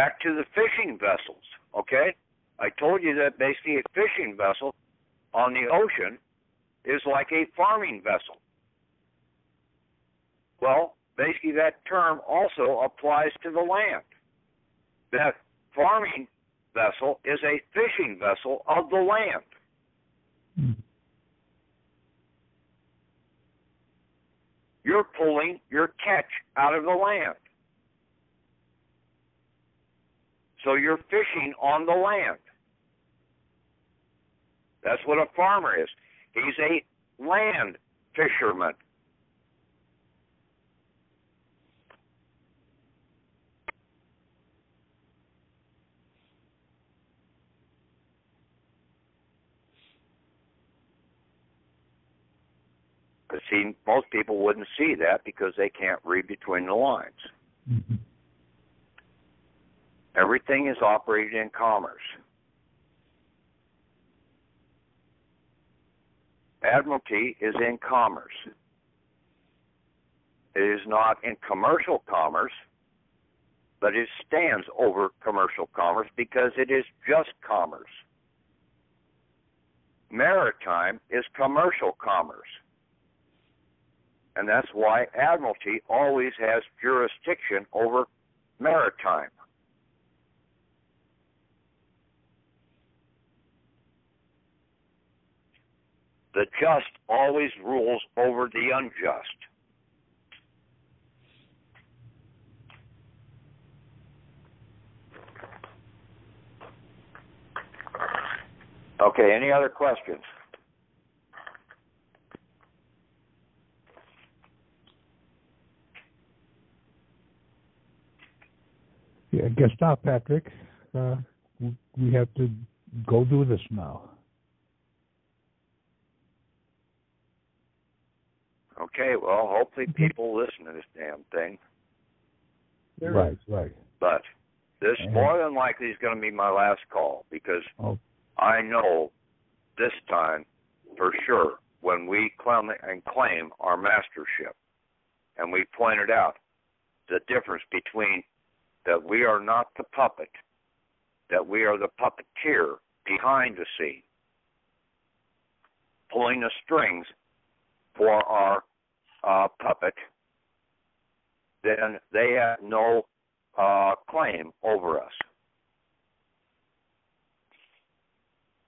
Back to the fishing vessels, okay? I told you that basically a fishing vessel on the ocean is like a farming vessel. Well, basically that term also applies to the land. That farming vessel is a fishing vessel of the land. Hmm. You're pulling your catch out of the land. So you're fishing on the land. That's what a farmer is. He's a land fisherman. But see, most people wouldn't see that because they can't read between the lines. Mhm. Everything is operated in commerce. Admiralty is in commerce. It is not in commercial commerce, but it stands over commercial commerce because it is just commerce. Maritime is commercial commerce. And that's why Admiralty always has jurisdiction over maritime. The just always rules over the unjust. Okay, any other questions? Yeah, guess not, Patrick. Uh, we have to go do this now. Okay, well, hopefully people listen to this damn thing. Right, right. But this Mhm. more than likely is going to be my last call because Oh. I know this time for sure when we claim and claim our mastership, and we pointed out the difference between that we are not the puppet, that we are the puppeteer behind the scene, pulling the strings for our uh, puppet, then they have no uh, claim over us.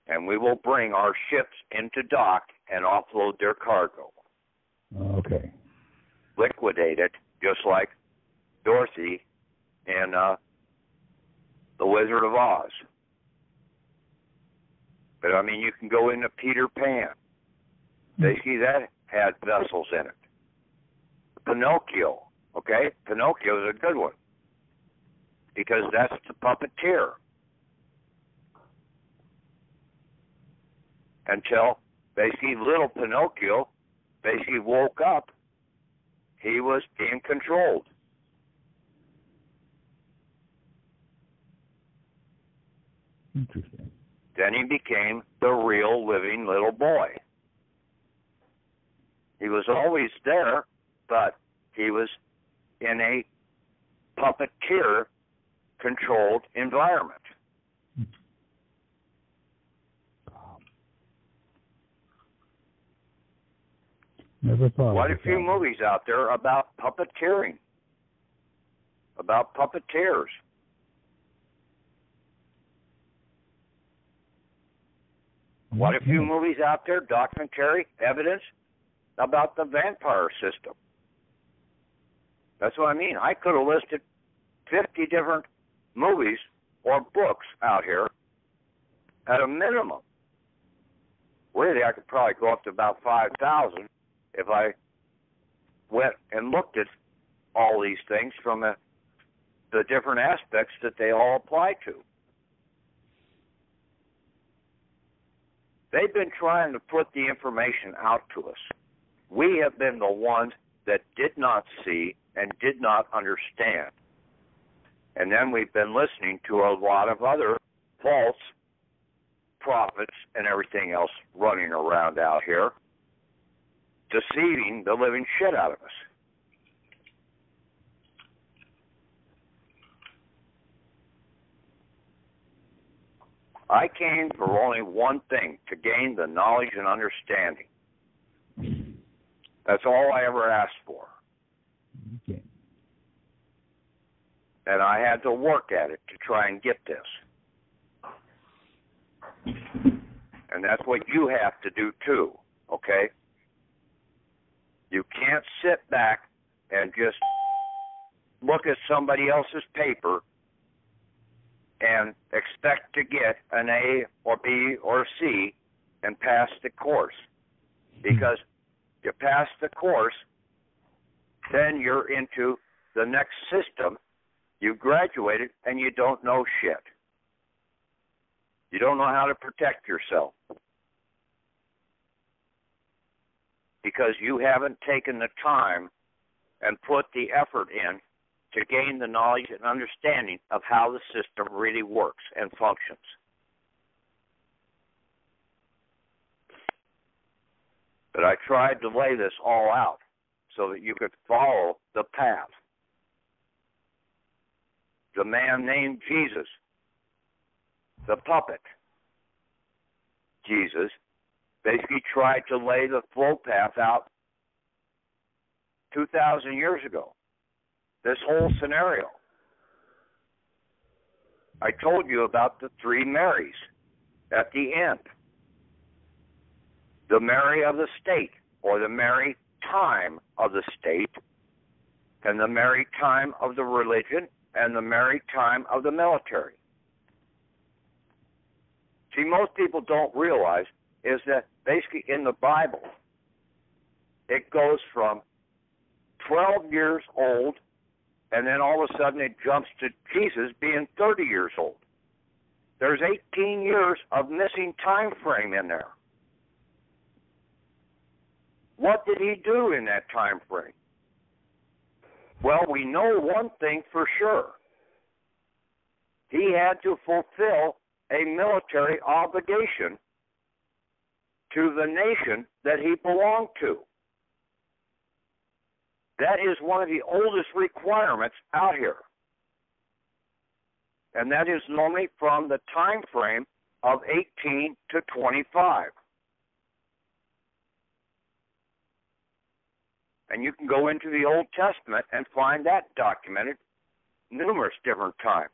And we will bring our ships into dock and offload their cargo, Okay. liquidate it, just like Dorothy and uh, the Wizard of Oz. But I mean, you can go into Peter Pan. They see that had vessels in it. Pinocchio, okay? Pinocchio is a good one because that's the puppeteer. Until basically little Pinocchio basically woke up, he was being controlled. Interesting. Then he became the real living little boy. He was always there, but he was in a puppeteer controlled environment. Never thought. Quite a few that movies out there about puppeteering, about puppeteers. Quite a few movies out there, documentary evidence about the vampire system. That's what I mean. I could have listed 50 different movies or books out here at a minimum. Really, I could probably go up to about 5,000 if I went and looked at all these things from the, the different aspects that they all apply to. They've been trying to put the information out to us. We have been the ones that did not see and did not understand. And then we've been listening to a lot of other false prophets and everything else running around out here, deceiving the living shit out of us. I came for only one thing to gain the knowledge and understanding. That's all I ever asked for. Okay. And I had to work at it to try and get this. And that's what you have to do too, okay? You can't sit back and just look at somebody else's paper and expect to get an A or B or C and pass the course. Hmm. Because you pass the course, then you're into the next system. You graduated and you don't know shit. You don't know how to protect yourself. Because you haven't taken the time and put the effort in to gain the knowledge and understanding of how the system really works and functions. But I tried to lay this all out so that you could follow the path. The man named Jesus, the puppet, Jesus, basically tried to lay the flow path out 2,000 years ago. This whole scenario. I told you about the three Marys at the end. the Mary of the state, or the Mary time of the state, and the Mary time of the religion, and the Mary time of the military. See, most people don't realize is that basically in the Bible, it goes from 12 years old, and then all of a sudden it jumps to Jesus being 30 years old. There's 18 years of missing time frame in there. What did he do in that time frame? Well, we know one thing for sure. He had to fulfill a military obligation to the nation that he belonged to. That is one of the oldest requirements out here. And that is normally from the time frame of 18 to 25. And you can go into the Old Testament and find that documented numerous different times.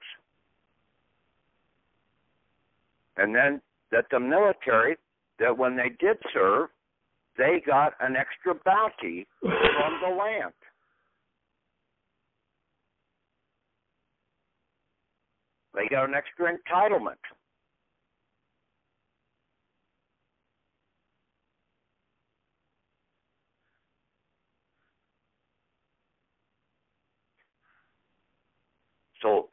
And then that the military, that when they did serve, they got an extra bounty from the land. They got an extra entitlement. So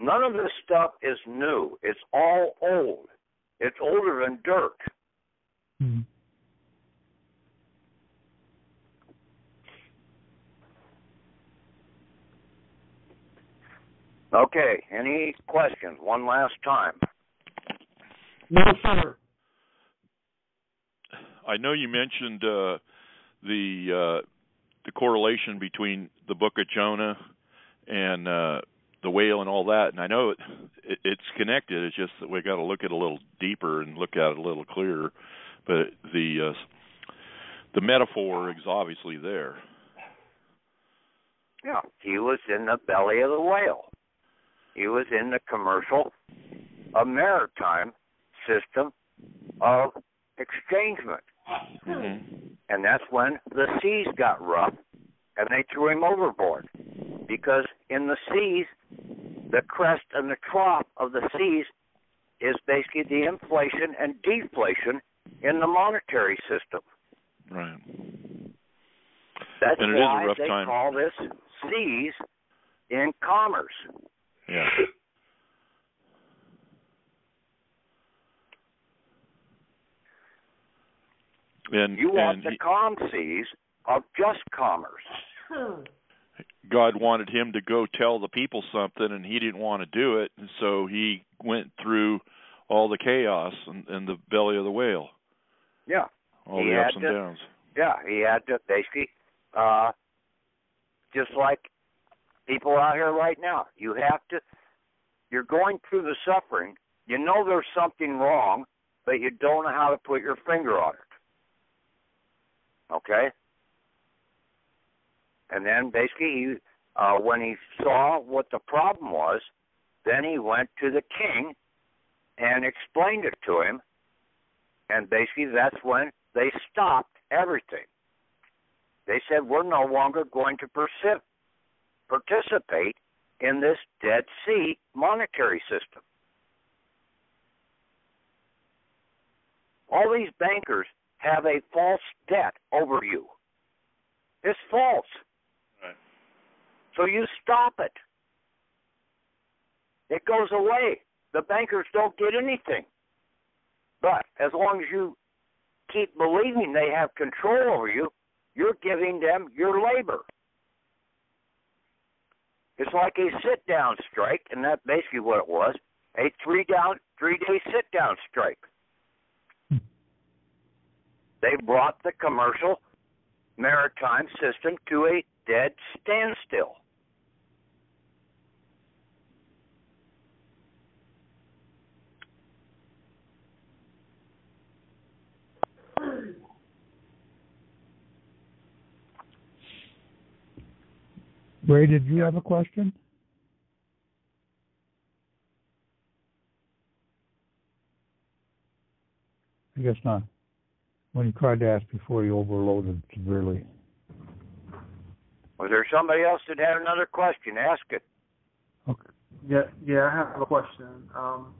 none of this stuff is new. It's all old. It's older than dirt. Hmm. Okay, any questions? One last time. No, sir. I know you mentioned uh, the uh, the correlation between the Book of Jonah and uh, the whale and all that, and I know it, it, it's connected. It's just that we got to look at it a little deeper and look at it a little clearer. But the uh, the metaphor is obviously there. Yeah, he was in the belly of the whale. He was in the commercial, a maritime system of exchangement. Mm-hmm. And that's when the seas got rough and they threw him overboard. Because in the seas, the crest and the trough of the seas is basically the inflation and deflation in the monetary system. Right. That's And it is a why rough they time. call this seas in commerce. Yeah. And You want and the he- calm seas of just commerce. Hmm. God wanted him to go tell the people something, and he didn't want to do it, and so he went through all the chaos and, and the belly of the whale, Yeah. all He the ups and to- downs. Yeah, he had to basically uh just like people out here right now. You have to you're going through the suffering, you know there's something wrong, but you don't know how to put your finger on it. Okay? And then basically he uh when he saw what the problem was, then he went to the king and explained it to him. And basically that's when they stopped everything. They said, We're no longer going to persi- participate in this Dead Sea monetary system. All these bankers have a false debt over you. It's false. So you stop it. It goes away. The bankers don't get anything. But as long as you keep believing they have control over you, you're giving them your labor. It's like a sit down strike, and that's basically what it was. A three down three day sit down strike. They brought the commercial maritime system to a dead standstill. Ray, did you have a question? I guess not. when you tried to ask before you overloaded severely. Was there somebody else that had another question? Ask it. Okay. Yeah, yeah, I have a question. Um,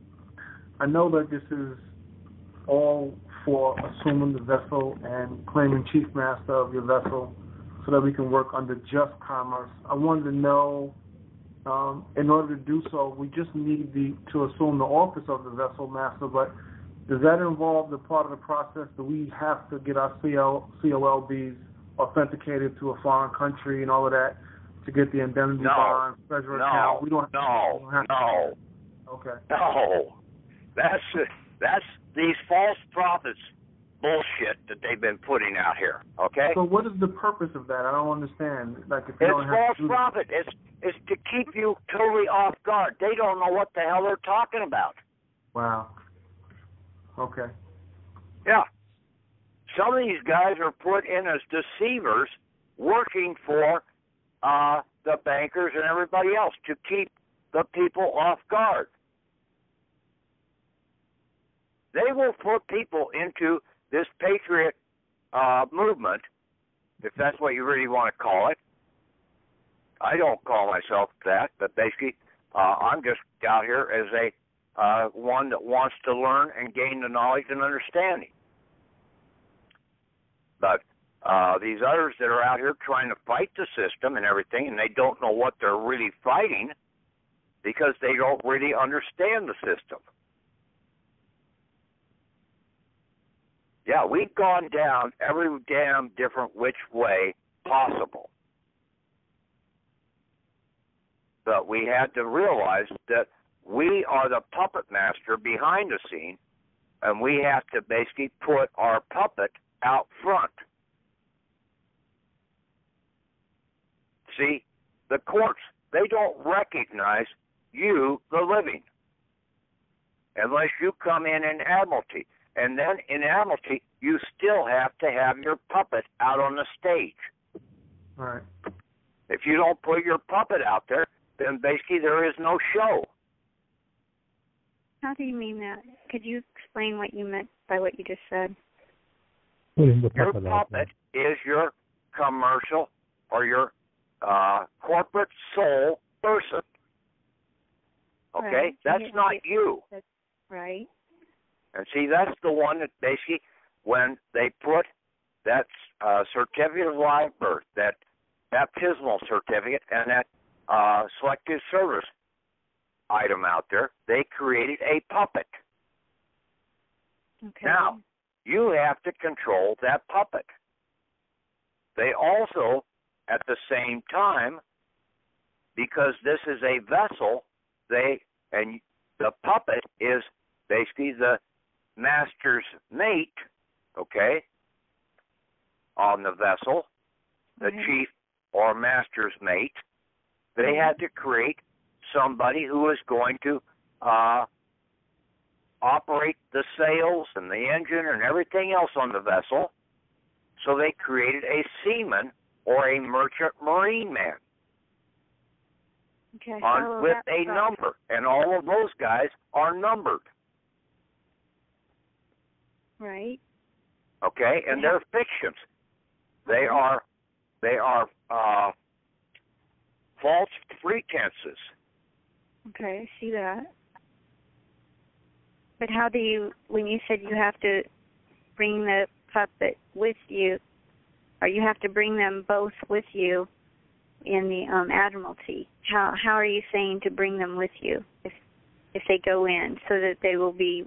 I know that this is all for assuming the vessel and claiming chief master of your vessel so that we can work under just commerce. I wanted to know, um, in order to do so, we just need the to assume the office of the vessel master, but does that involve the part of the process that we have to get our CL, COLBs authenticated to a foreign country and all of that to get the indemnity No. bond, treasurer No, account? We don't. no, we don't have to- no. Okay. No, that's that's these false prophets bullshit that they've been putting out here. Okay, So what is the purpose of that? I don't understand. Like if you it's don't have false to do prophet. It's it's to keep you totally off guard. They don't know what the hell they're talking about. Wow. Okay. Yeah, some of these guys are put in as deceivers, working for uh, the bankers and everybody else to keep the people off guard. They will put people into this patriot uh, movement, if that's what you really want to call it. I don't call myself that, but basically, uh, I'm just out here as a uh, one that wants to learn and gain the knowledge and understanding. But uh, these others that are out here trying to fight the system and everything, and they don't know what they're really fighting because they don't really understand the system. Yeah, we've gone down every damn different which way possible. But we had to realize that we are the puppet master behind the scene, and we have to basically put our puppet out front. See, the courts, they don't recognize you, the living, unless you come in in admiralty. And then in admiralty, you still have to have your puppet out on the stage. All right. If you don't put your puppet out there, then basically there is no show. How do you mean that? Could you explain what you meant by what you just said? Putting Your puppet out there. puppet is your commercial or your uh, corporate soul person. Okay, Right. that's Yeah, not yeah. you. Right. And see, that's the one that basically, when they put that uh, certificate of live birth, that baptismal certificate, and that uh, selective service item out there, they created a puppet. Okay. Now, you have to control that puppet. They also, at the same time, because this is a vessel, they and the puppet is basically the master's mate, okay, on the vessel, the Right. chief or master's mate. They had to create somebody who was going to uh, operate the sails and the engine and everything else on the vessel. So they created a seaman or a merchant marine man Okay. on with a the- number, and all of those guys are numbered. Right. Okay, and they're fictions. They are they are uh, false pretenses. Okay, I see that. But how do you, when you said you have to bring the puppet with you, or you have to bring them both with you in the um, Admiralty? How how are you saying to bring them with you if if they go in so that they will be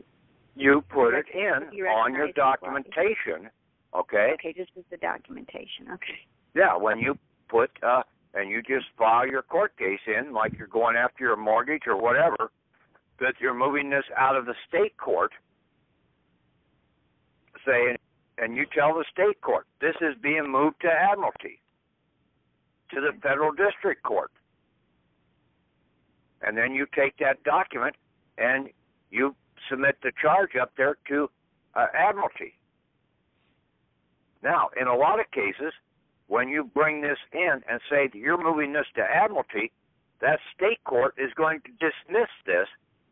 You put it in on your recognize the body. documentation. Okay. okay? Just as the documentation. Okay. Yeah, when you put uh and you just file your court case in like you're going after your mortgage or whatever, that you're moving this out of the state court, say and you tell the state court this is being moved to admiralty to the federal district court. And then you take that document and you submit the charge up there to uh, admiralty. Now, in a lot of cases, when you bring this in and say that you're moving this to admiralty, that state court is going to dismiss this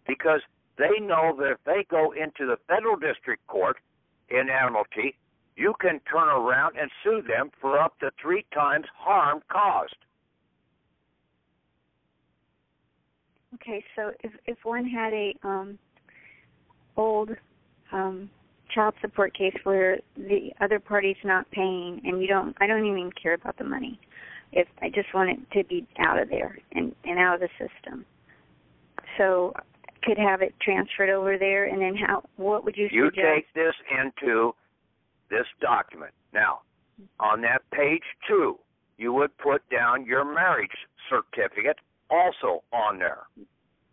because they know that if they go into the federal district court in admiralty, you can turn around and sue them for up to three times harm caused. Okay, so if if one had a um old um child support case where the other party's not paying and you don't I don't even care about the money. If I just want it to be out of there and and out of the system. So could have it transferred over there and then how what would you You suggest? take this into this document. Now, on that page two, you would put down your marriage certificate also on there.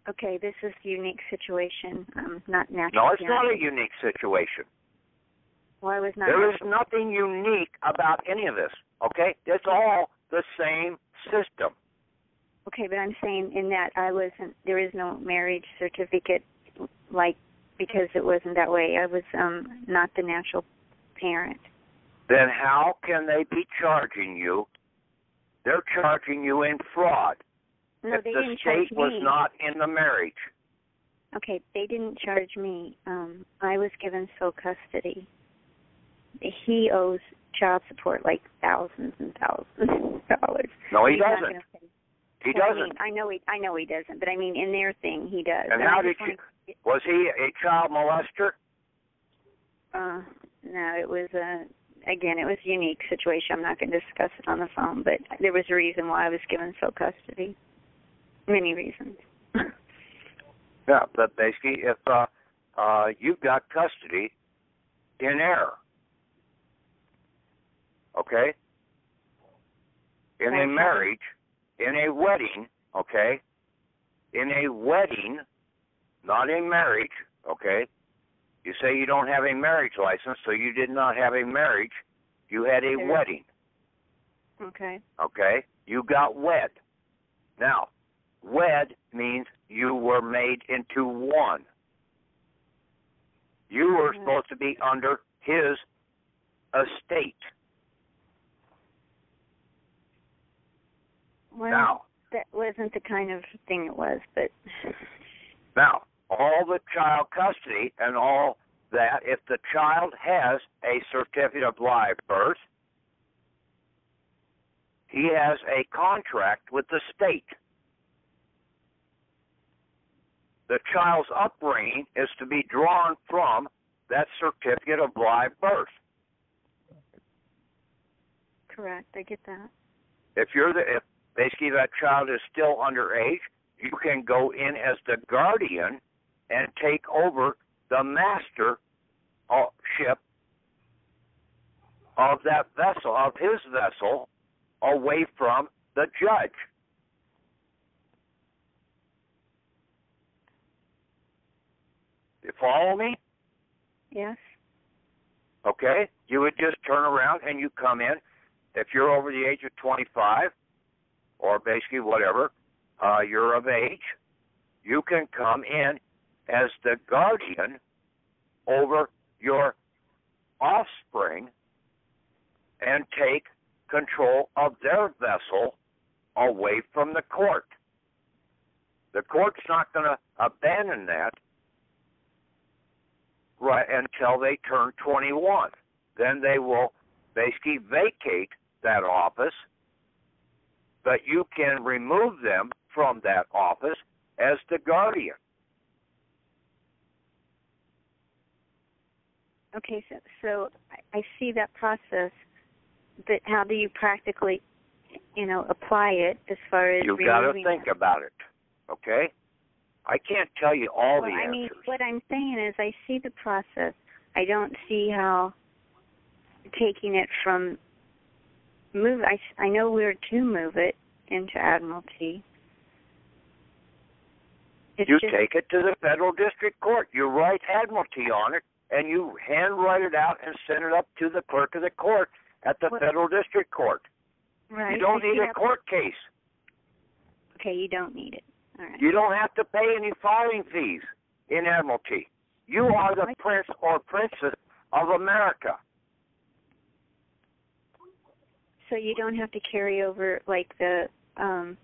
Okay, this is a unique situation. Um not natural. No, it's not a unique situation. Well, I was not There is nothing unique about any of this. Okay? It's all the same system. Okay, but I'm saying in that I wasn't there is no marriage certificate like because it wasn't that way. I was um not the natural parent. Then how can they be charging you? They're charging you in fraud. No, if they the didn't state charge was me. not in the marriage. Okay, they didn't charge me. Um I was given sole custody. He owes child support like thousands and thousands of dollars. No, he He's doesn't. He Well, doesn't. mean, I know he I know he doesn't, but I mean in their thing he does. And I how did you- Was he a child molester? Uh, no, it was a again, it was a unique situation. I'm not going to discuss it on the phone, but there was a reason why I was given sole custody. Many reasons. Yeah, but basically, if uh, uh, you've got custody in error, okay, in a marriage, in a wedding, okay, in a wedding, not a marriage, okay. You say you don't have a marriage license, so you did not have a marriage. You had a Sure. wedding. okay. okay? You got wed. Now, wed means you were made into one. You were Mhm. supposed to be under his estate. Well, Now, that wasn't the kind of thing it was, but now, all the child custody and all that, if the child has a certificate of live birth, he has a contract with the state. The child's upbringing is to be drawn from that certificate of live birth. correct. I get that. If you're the if basically that child is still underage, you can go in as the guardian and take over the master uh, ship of that vessel of his vessel away from the judge. You follow me? Yes. Okay? You would just turn around and you come in. If you're over the age of 25, or basically whatever, uh, you're of age, you can come in as the guardian over your offspring and take control of their vessel away from the court. The court's not going to abandon that right until they turn 21. Then they will basically vacate that office, but you can remove them from that office as the guardian. Okay, so so I, see that process, but how do you practically, you know, apply it as far as You've got to think that? about it, okay? I can't tell you all well, the I answers. mean, what I'm saying is, I see the process. I don't see how taking it from move. I I know where to move it into Admiralty. It's you just, take it to the federal district court. You write admiralty on it, and you handwrite it out and send it up to the clerk of the court at the What- federal district court. right. You don't I need a court case. Okay, you don't need it. Right. You don't have to pay any filing fees in admiralty. You are the prince or princess of America. So you don't have to carry over like the um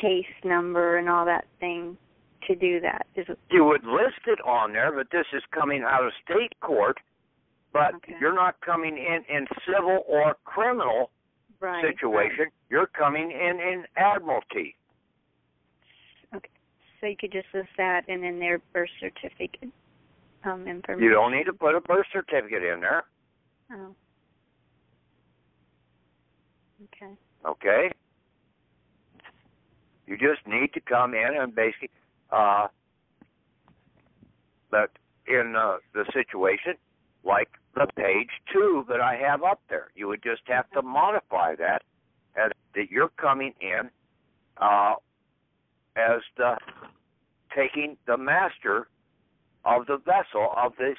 case number and all that thing to do that. Is You would list it on there, but this is coming out of state court. but Okay. you're not coming in in civil or criminal right, situation. You're coming in in admiralty. So you could just list that and then their birth certificate um information. You don't need to put a birth certificate in there. Oh. Okay. Okay. You just need to come in and basically, uh, but in uh, the situation, like the page two that I have up there, you would just have to modify that, and that you're coming in uh, as the taking the master of the vessel of this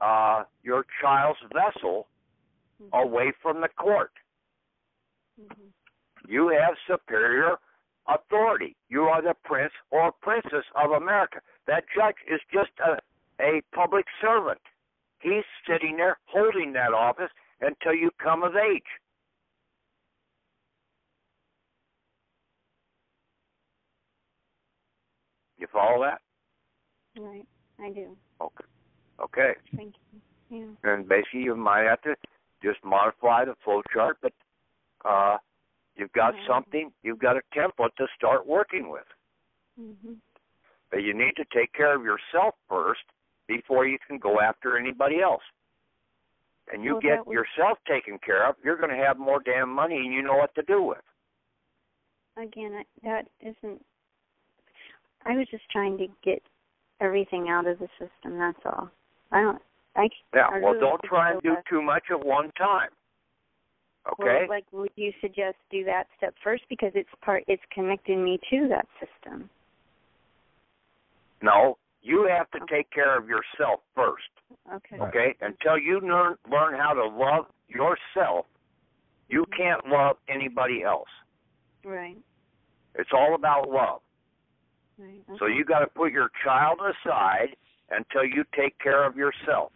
uh, your child's vessel away from the court. hmm You have superior authority. You are the prince or princess of America. That judge is just a, a public servant. He's sitting there holding that office until you come of age. Follow that? Right. I do. Okay. Okay. Thank you. Yeah. And basically, you might have to just modify the flow chart, but uh, you've got Mhm. something, you've got a template to start working with. Mhm. But you need to take care of yourself first before you can go after anybody else. And you Well, get was- yourself taken care of, you're going to have more damn money and you know what to do with. Again, I, that isn't. I was just trying to get everything out of the system. That's all. I don't. I. Yeah, I well, really don't try and do back. too much at one time. Well, Okay? like, would you suggest do that step first because it's part. It's connecting me to that system. no, you have to oh. take care of yourself first. Okay. Right. Okay? Until you learn learn how to love yourself, you mm-hmm. can't love anybody else. Right. It's all about love. Right. So you got to put your child aside until you take care of yourself.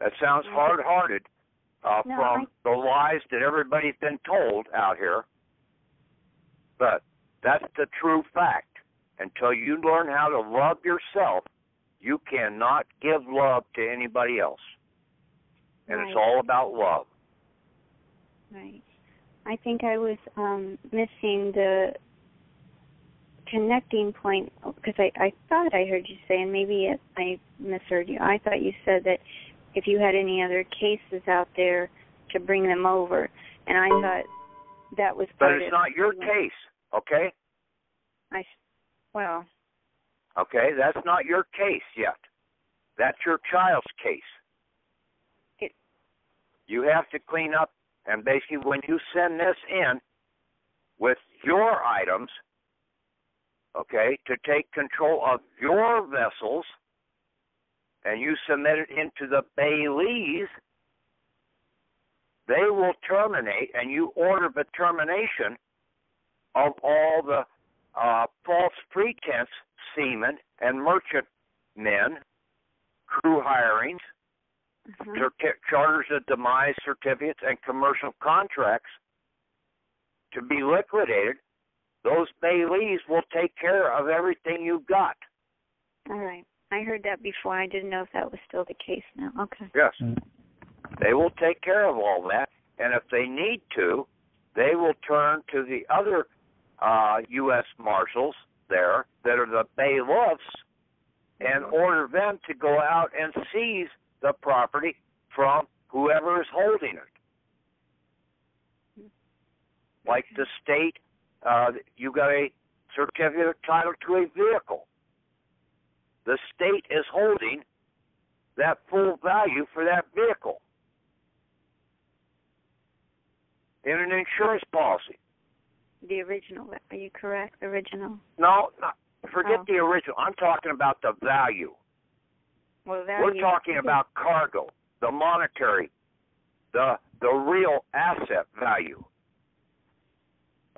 That sounds Okay. hard-hearted uh, No, from I- the lies that everybody's been told out here, but that's the true fact. Until you learn how to love yourself, you cannot give love to anybody else. And it's all about love. Right. I think I was um missing the connecting point because I I thought I heard you say, and maybe it, I misheard you. I thought you said that if you had any other cases out there to bring them over, and I thought that was part. But it's of not your case, okay? I well, Okay, that's not your case yet. That's your child's case. It- you have to clean up, and basically, when you send this in with your items, okay, to take control of your vessels, and you submit it into the Baileys, they will terminate, and you order the termination of all the uh, false pretense seamen and merchant men, crew hirings, mhm. certi- charters of demise certificates, and commercial contracts to be liquidated. Those Baileys will take care of everything you've got. all right. I heard that before. I didn't know if that was still the case now. Okay. Yes. Mm. They will take care of all that, and if they need to, they will turn to the other uh, U.S. Marshals there that are the bailiffs and order them to go out and seize the property from whoever is holding it. Like the state, uh, you got a certificate of title to a vehicle. The state is holding that full value for that vehicle in an insurance policy. The original. Are you correct? The original. No, no forget Oh. the original. I'm talking about the value. Well, We're talking about cargo, the monetary, the the real asset value.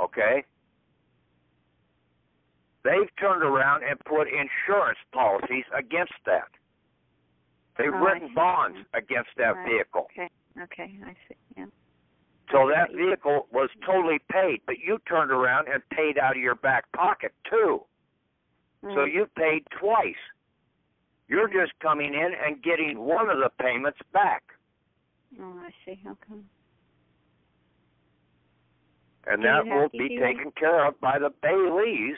Okay? They've turned around and put insurance policies against that. They've Oh, written bonds against that Right. vehicle. Okay. Okay. I see. Yeah. So that vehicle was totally paid, but you turned around and paid out of your back pocket too. So you paid twice. You're just coming in and getting one of the payments back. Oh, I see. Okay. And Do that will be taken care of by the Baileys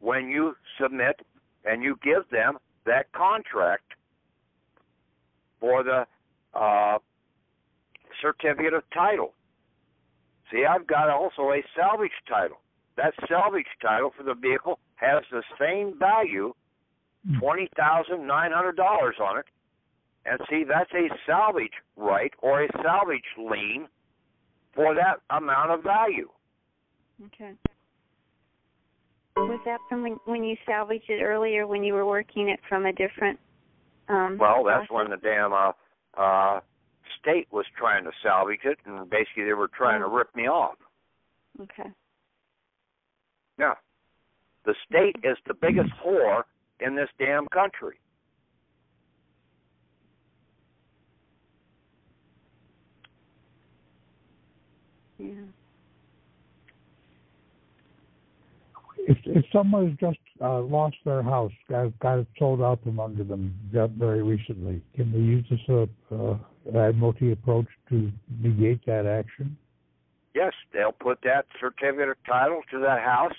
when you submit and you give them that contract for the uh, certificate of title. See, I've got also a salvage title. That salvage title for the vehicle has the same value, twenty thousand nine hundred dollars on it. And see, that's a salvage right or a salvage lien for that amount of value. Okay. Was that from when, when you salvaged it earlier when you were working it from a different um Well, that's process? when the damn uh, uh, state was trying to salvage it, and basically they were trying to Oh. rip me off. Okay. Yeah, the state is the biggest whore in this damn country. Yeah. If if someone's just uh, lost their house, got got it sold out from under them just very recently, can they use this uh, uh, admiralty approach to negate that action? Yes, they'll put that certificate of title to that house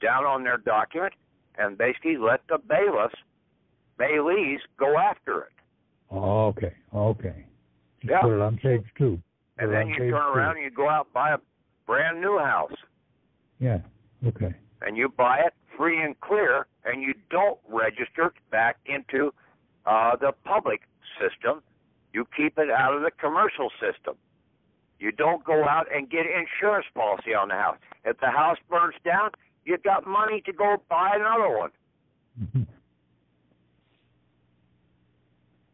down on their document, and basically let the bailiffs, baileys, go after it. Oh, okay, okay. Just Yeah. Put it on page two. And Put it then you turn two. around and you go out and buy a brand new house. Yeah. Okay. and you buy it free and clear, and you don't register it back into uh, the public system. You keep it out of the commercial system. You don't go out and get insurance policy on the house. If the house burns down, you got money to go buy another one.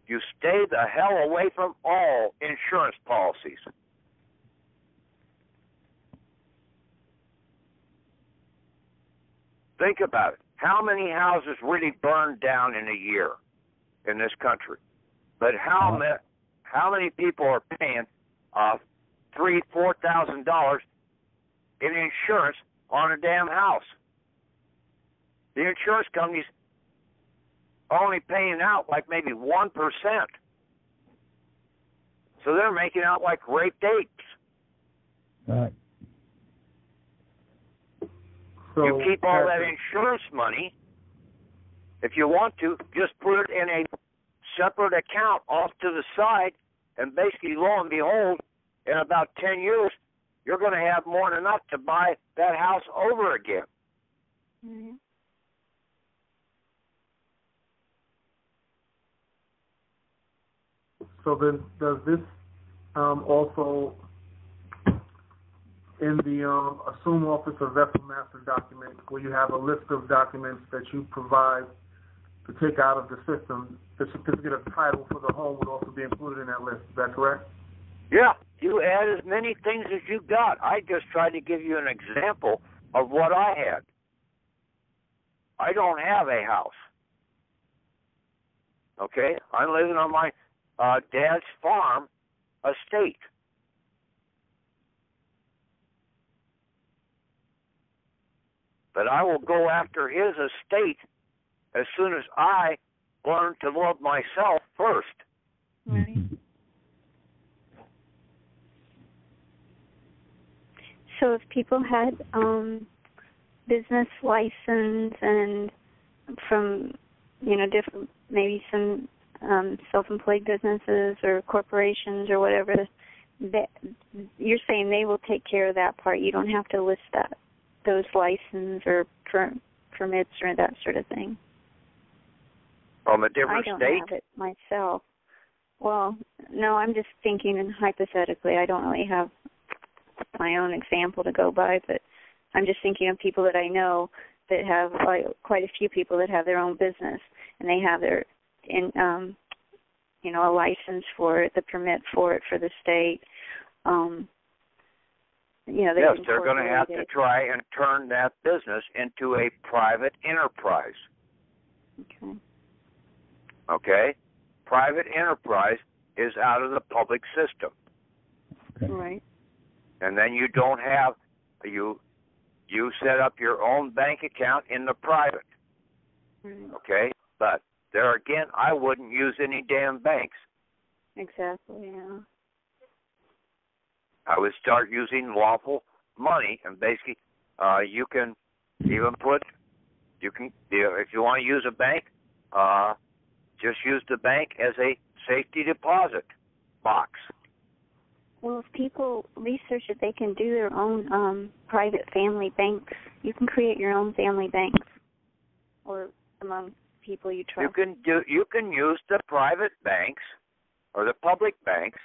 You stay the hell away from all insurance policies. Think about it. How many houses really burn down in a year in this country? But how many how many people are paying uh three, four thousand dollars in insurance on a damn house? The insurance companies are only paying out like maybe one percent. So they're making out like raped apes. Right. So you keep all that insurance money. If you want to, just put it in a separate account off to the side, and basically, lo and behold, in about 10 years, you're going to have more than enough to buy that house over again. hmm So then, does this um, also in the um, assume office or vessel master document, where you have a list of documents that you provide to take out of the system, the certificate of title for the home would also be included in that list. Is that correct? Yeah, you add as many things as you got. I just tried to give you an example of what I had. I don't have a house. Okay? I'm living on my uh, dad's farm estate. But I will go after his estate as soon as I learn to love myself first. Right. Mhm. So if people had um business license and from you know different maybe some um self-employed businesses or corporations or whatever that you're saying they will take care of that part you don't have to list that those license or per, permits or that sort of thing From a I different don't state. have it myself well no I'm just thinking and hypothetically I don't really have my own example to go by but I'm just thinking of people that I know that have like quite a few people that have their own business and they have their in um you know a license for it, the permit for it for the state. Um you know, they yes, they're going to have to try and turn that business into a private enterprise. Okay. Okay? Private enterprise is out of the public system. Right. and then you don't have you you set up your own bank account in the private. Right. Okay, but there again, I wouldn't use any damn banks. Exactly. Yeah. I would start using lawful money, and basically, uh, you can even put you can if you want to use a bank, uh, just use the bank as a safety deposit box. Well, if people research it, they can do their own um, private family banks. You can create your own family banks, or among people you trust. You can do you can use the private banks or the public banks,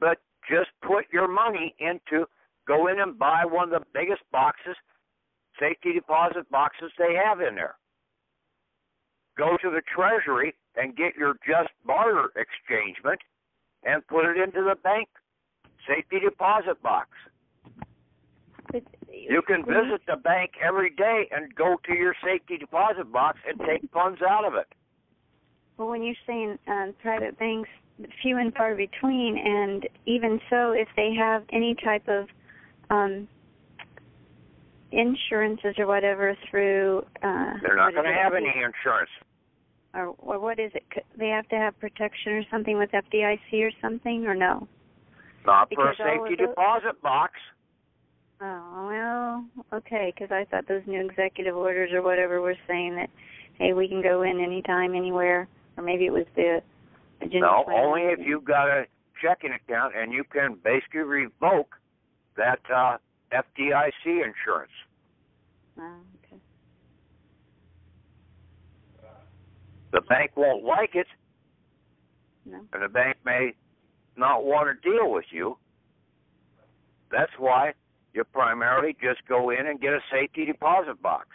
but just put your money into go in and buy one of the biggest boxes, safety deposit boxes they have in there. Go to the treasury and get your just barter exchangement and put it into the bank safety deposit box. You can visit the bank every day and go to your safety deposit box and take funds out of it. Well, when you're saying um, private banks, few and far between, and even so, if they have any type of um, insurances or whatever through, uh, They're not going to have any insurance. or, or what is it? They have to have protection or something with FDIC or something, or no? Not for a Because all of safety deposit box. Oh well, okay, because I thought those new executive orders or whatever were saying that, hey, we can go in anytime, anywhere, or maybe it was the agenda. No, only if you've got a checking account and you can basically revoke that uh, FDIC insurance. Oh, okay. The bank won't like it, No. and the bank may not want to deal with you. That's why you primarily just go in and get a safety deposit box.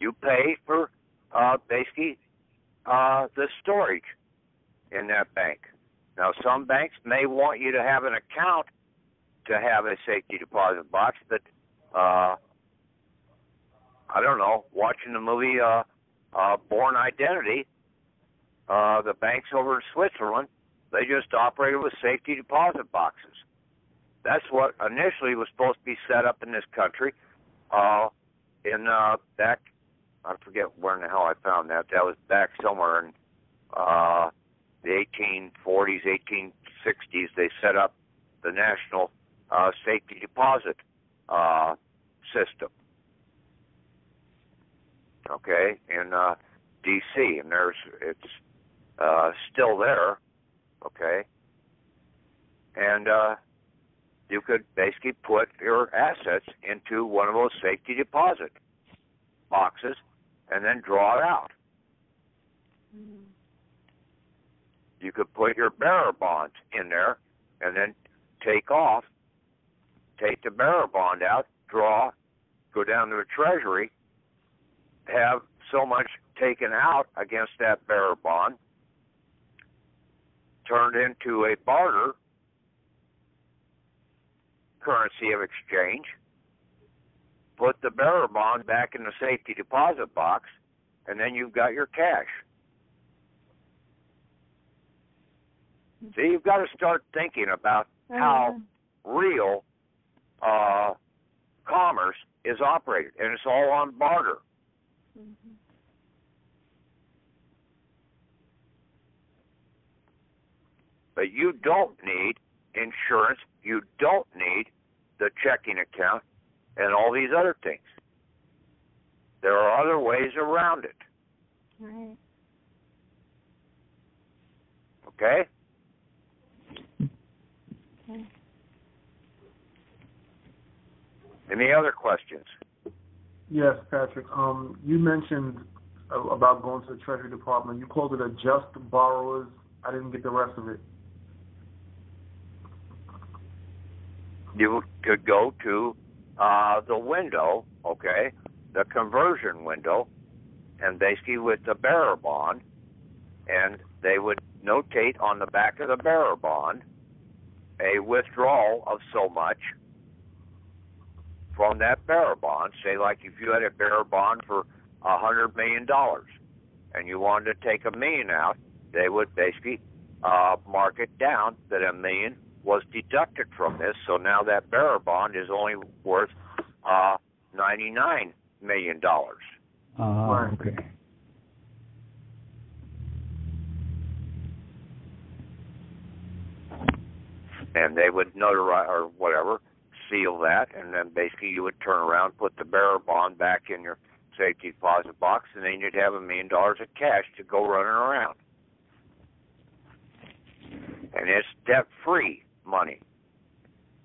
You pay for uh, basically uh, the storage in that bank. Now, some banks may want you to have an account to have a safety deposit box, but uh, I don't know. Watching the movie uh, uh, Bourne Identity, uh, the banks over in Switzerland, they just operated with safety deposit boxes. That's what initially was supposed to be set up in this country. Uh, in uh, back, I forget where in the hell I found that. That was back somewhere in uh, the 1840s, 1860s. They set up the national uh, safety deposit uh, system. Okay, in uh, D.C. and there's it's uh, still there. Okay, and uh, you could basically put your assets into one of those safety deposit boxes and then draw it out. You could put your bearer bonds in there and then take off, take the bearer bond out, draw, go down to the treasury, have so much taken out against that bearer bond, turned into a barter currency of exchange, put the bearer bond back in the safety deposit box, and then you've got your cash. See, you've got to start thinking about how real uh, commerce is operated, and it's all on barter. But you don't need insurance. You don't need the checking account and all these other things. There are other ways around it. Right. Okay. Any other questions? Yes, Patrick. Um, you mentioned about going to the Treasury Department. You called it a just borrowers. I didn't get the rest of it. You could go to uh, the window, okay, the conversion window, and basically with the bearer bond, and they would notate on the back of the bearer bond a withdrawal of so much from that bearer bond. Say, like if you had a bearer bond for a hundred million dollars, and you wanted to take a million out, they would basically uh, market down that a million was deducted from this. So now that bearer bond is only worth uh, ninety-nine million dollars. Uh, okay. and they would notarize or whatever, seal that, and then basically you would turn around, put the bearer bond back in your safety deposit box, and then you'd have a million dollars of cash to go running around. And it's debt free money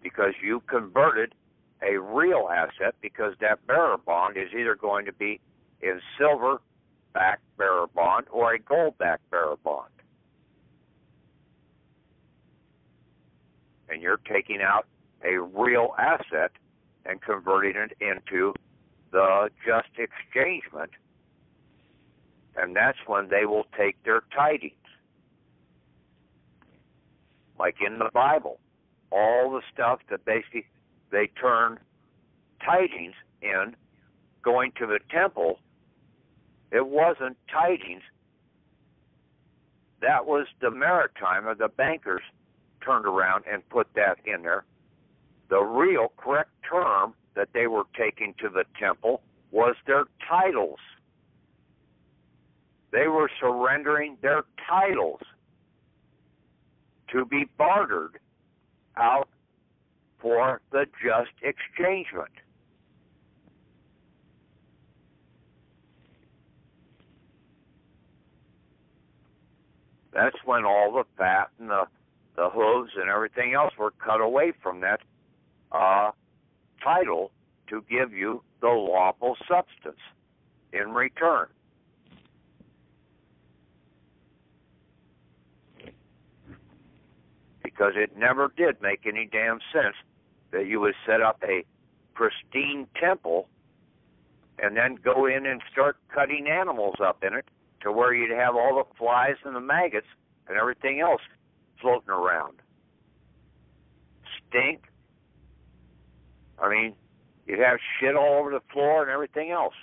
because you converted a real asset because that bearer bond is either going to be in silver backed bearer bond or a gold backed bearer bond. and you're taking out a real asset and converting it into the just exchangement. And that's when they will take their tidings. Like in the Bible, all the stuff that basically they turn tidings in going to the temple, it wasn't tidings. That was the maritime or the bankers turned around and put that in there. The real correct term that they were taking to the temple was their titles. They were surrendering their titles to be bartered out for the just exchangement. That's when all the fat and the the hooves and everything else were cut away from that uh, title to give you the lawful substance in return. Because it never did make any damn sense that you would set up a pristine temple and then go in and start cutting animals up in it to where you'd have all the flies and the maggots and everything else floating around. Stink. I mean, you'd have shit all over the floor and everything else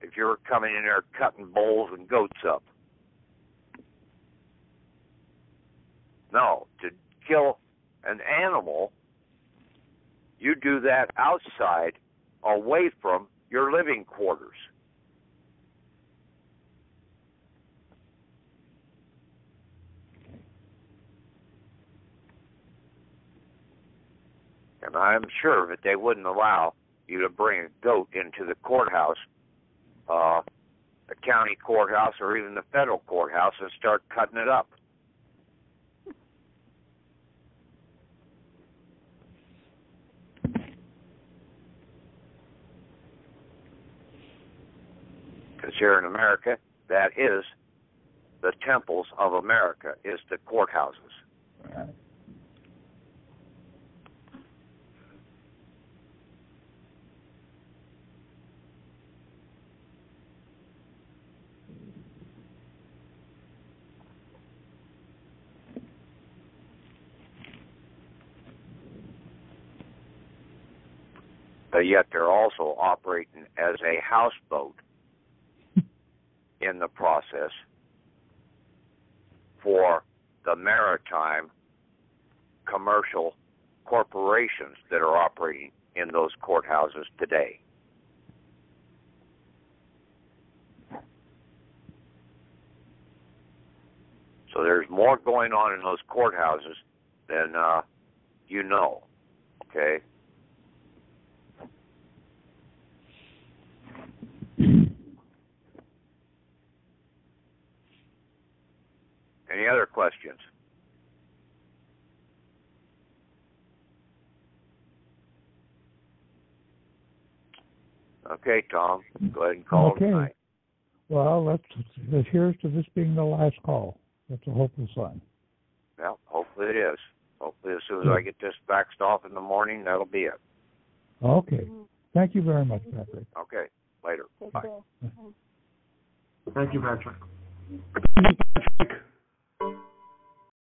if you were coming in there cutting bulls and goats up. No, to kill an animal, you do that outside, away from your living quarters. And I'm sure that they wouldn't allow you to bring a goat into the courthouse, uh, the county courthouse, or even the federal courthouse and start cutting it up. Because here in America, that is the temples of America, is the courthouses. Right. But yet they're also operating as a houseboat in the process for the maritime commercial corporations that are operating in those courthouses today. So there's more going on in those courthouses than uh, you know. Okay. Any other questions? Okay, Tom, go ahead and call Okay. tonight. Well, let's, let's here's to this being the last call. That's a hopeful sign. Well, hopefully it is. Hopefully, as soon as I get this faxed off in the morning, that'll be it. Okay. Thank you very much, Patrick. Okay, later. Take Bye. care. Thank you, Patrick. Patrick.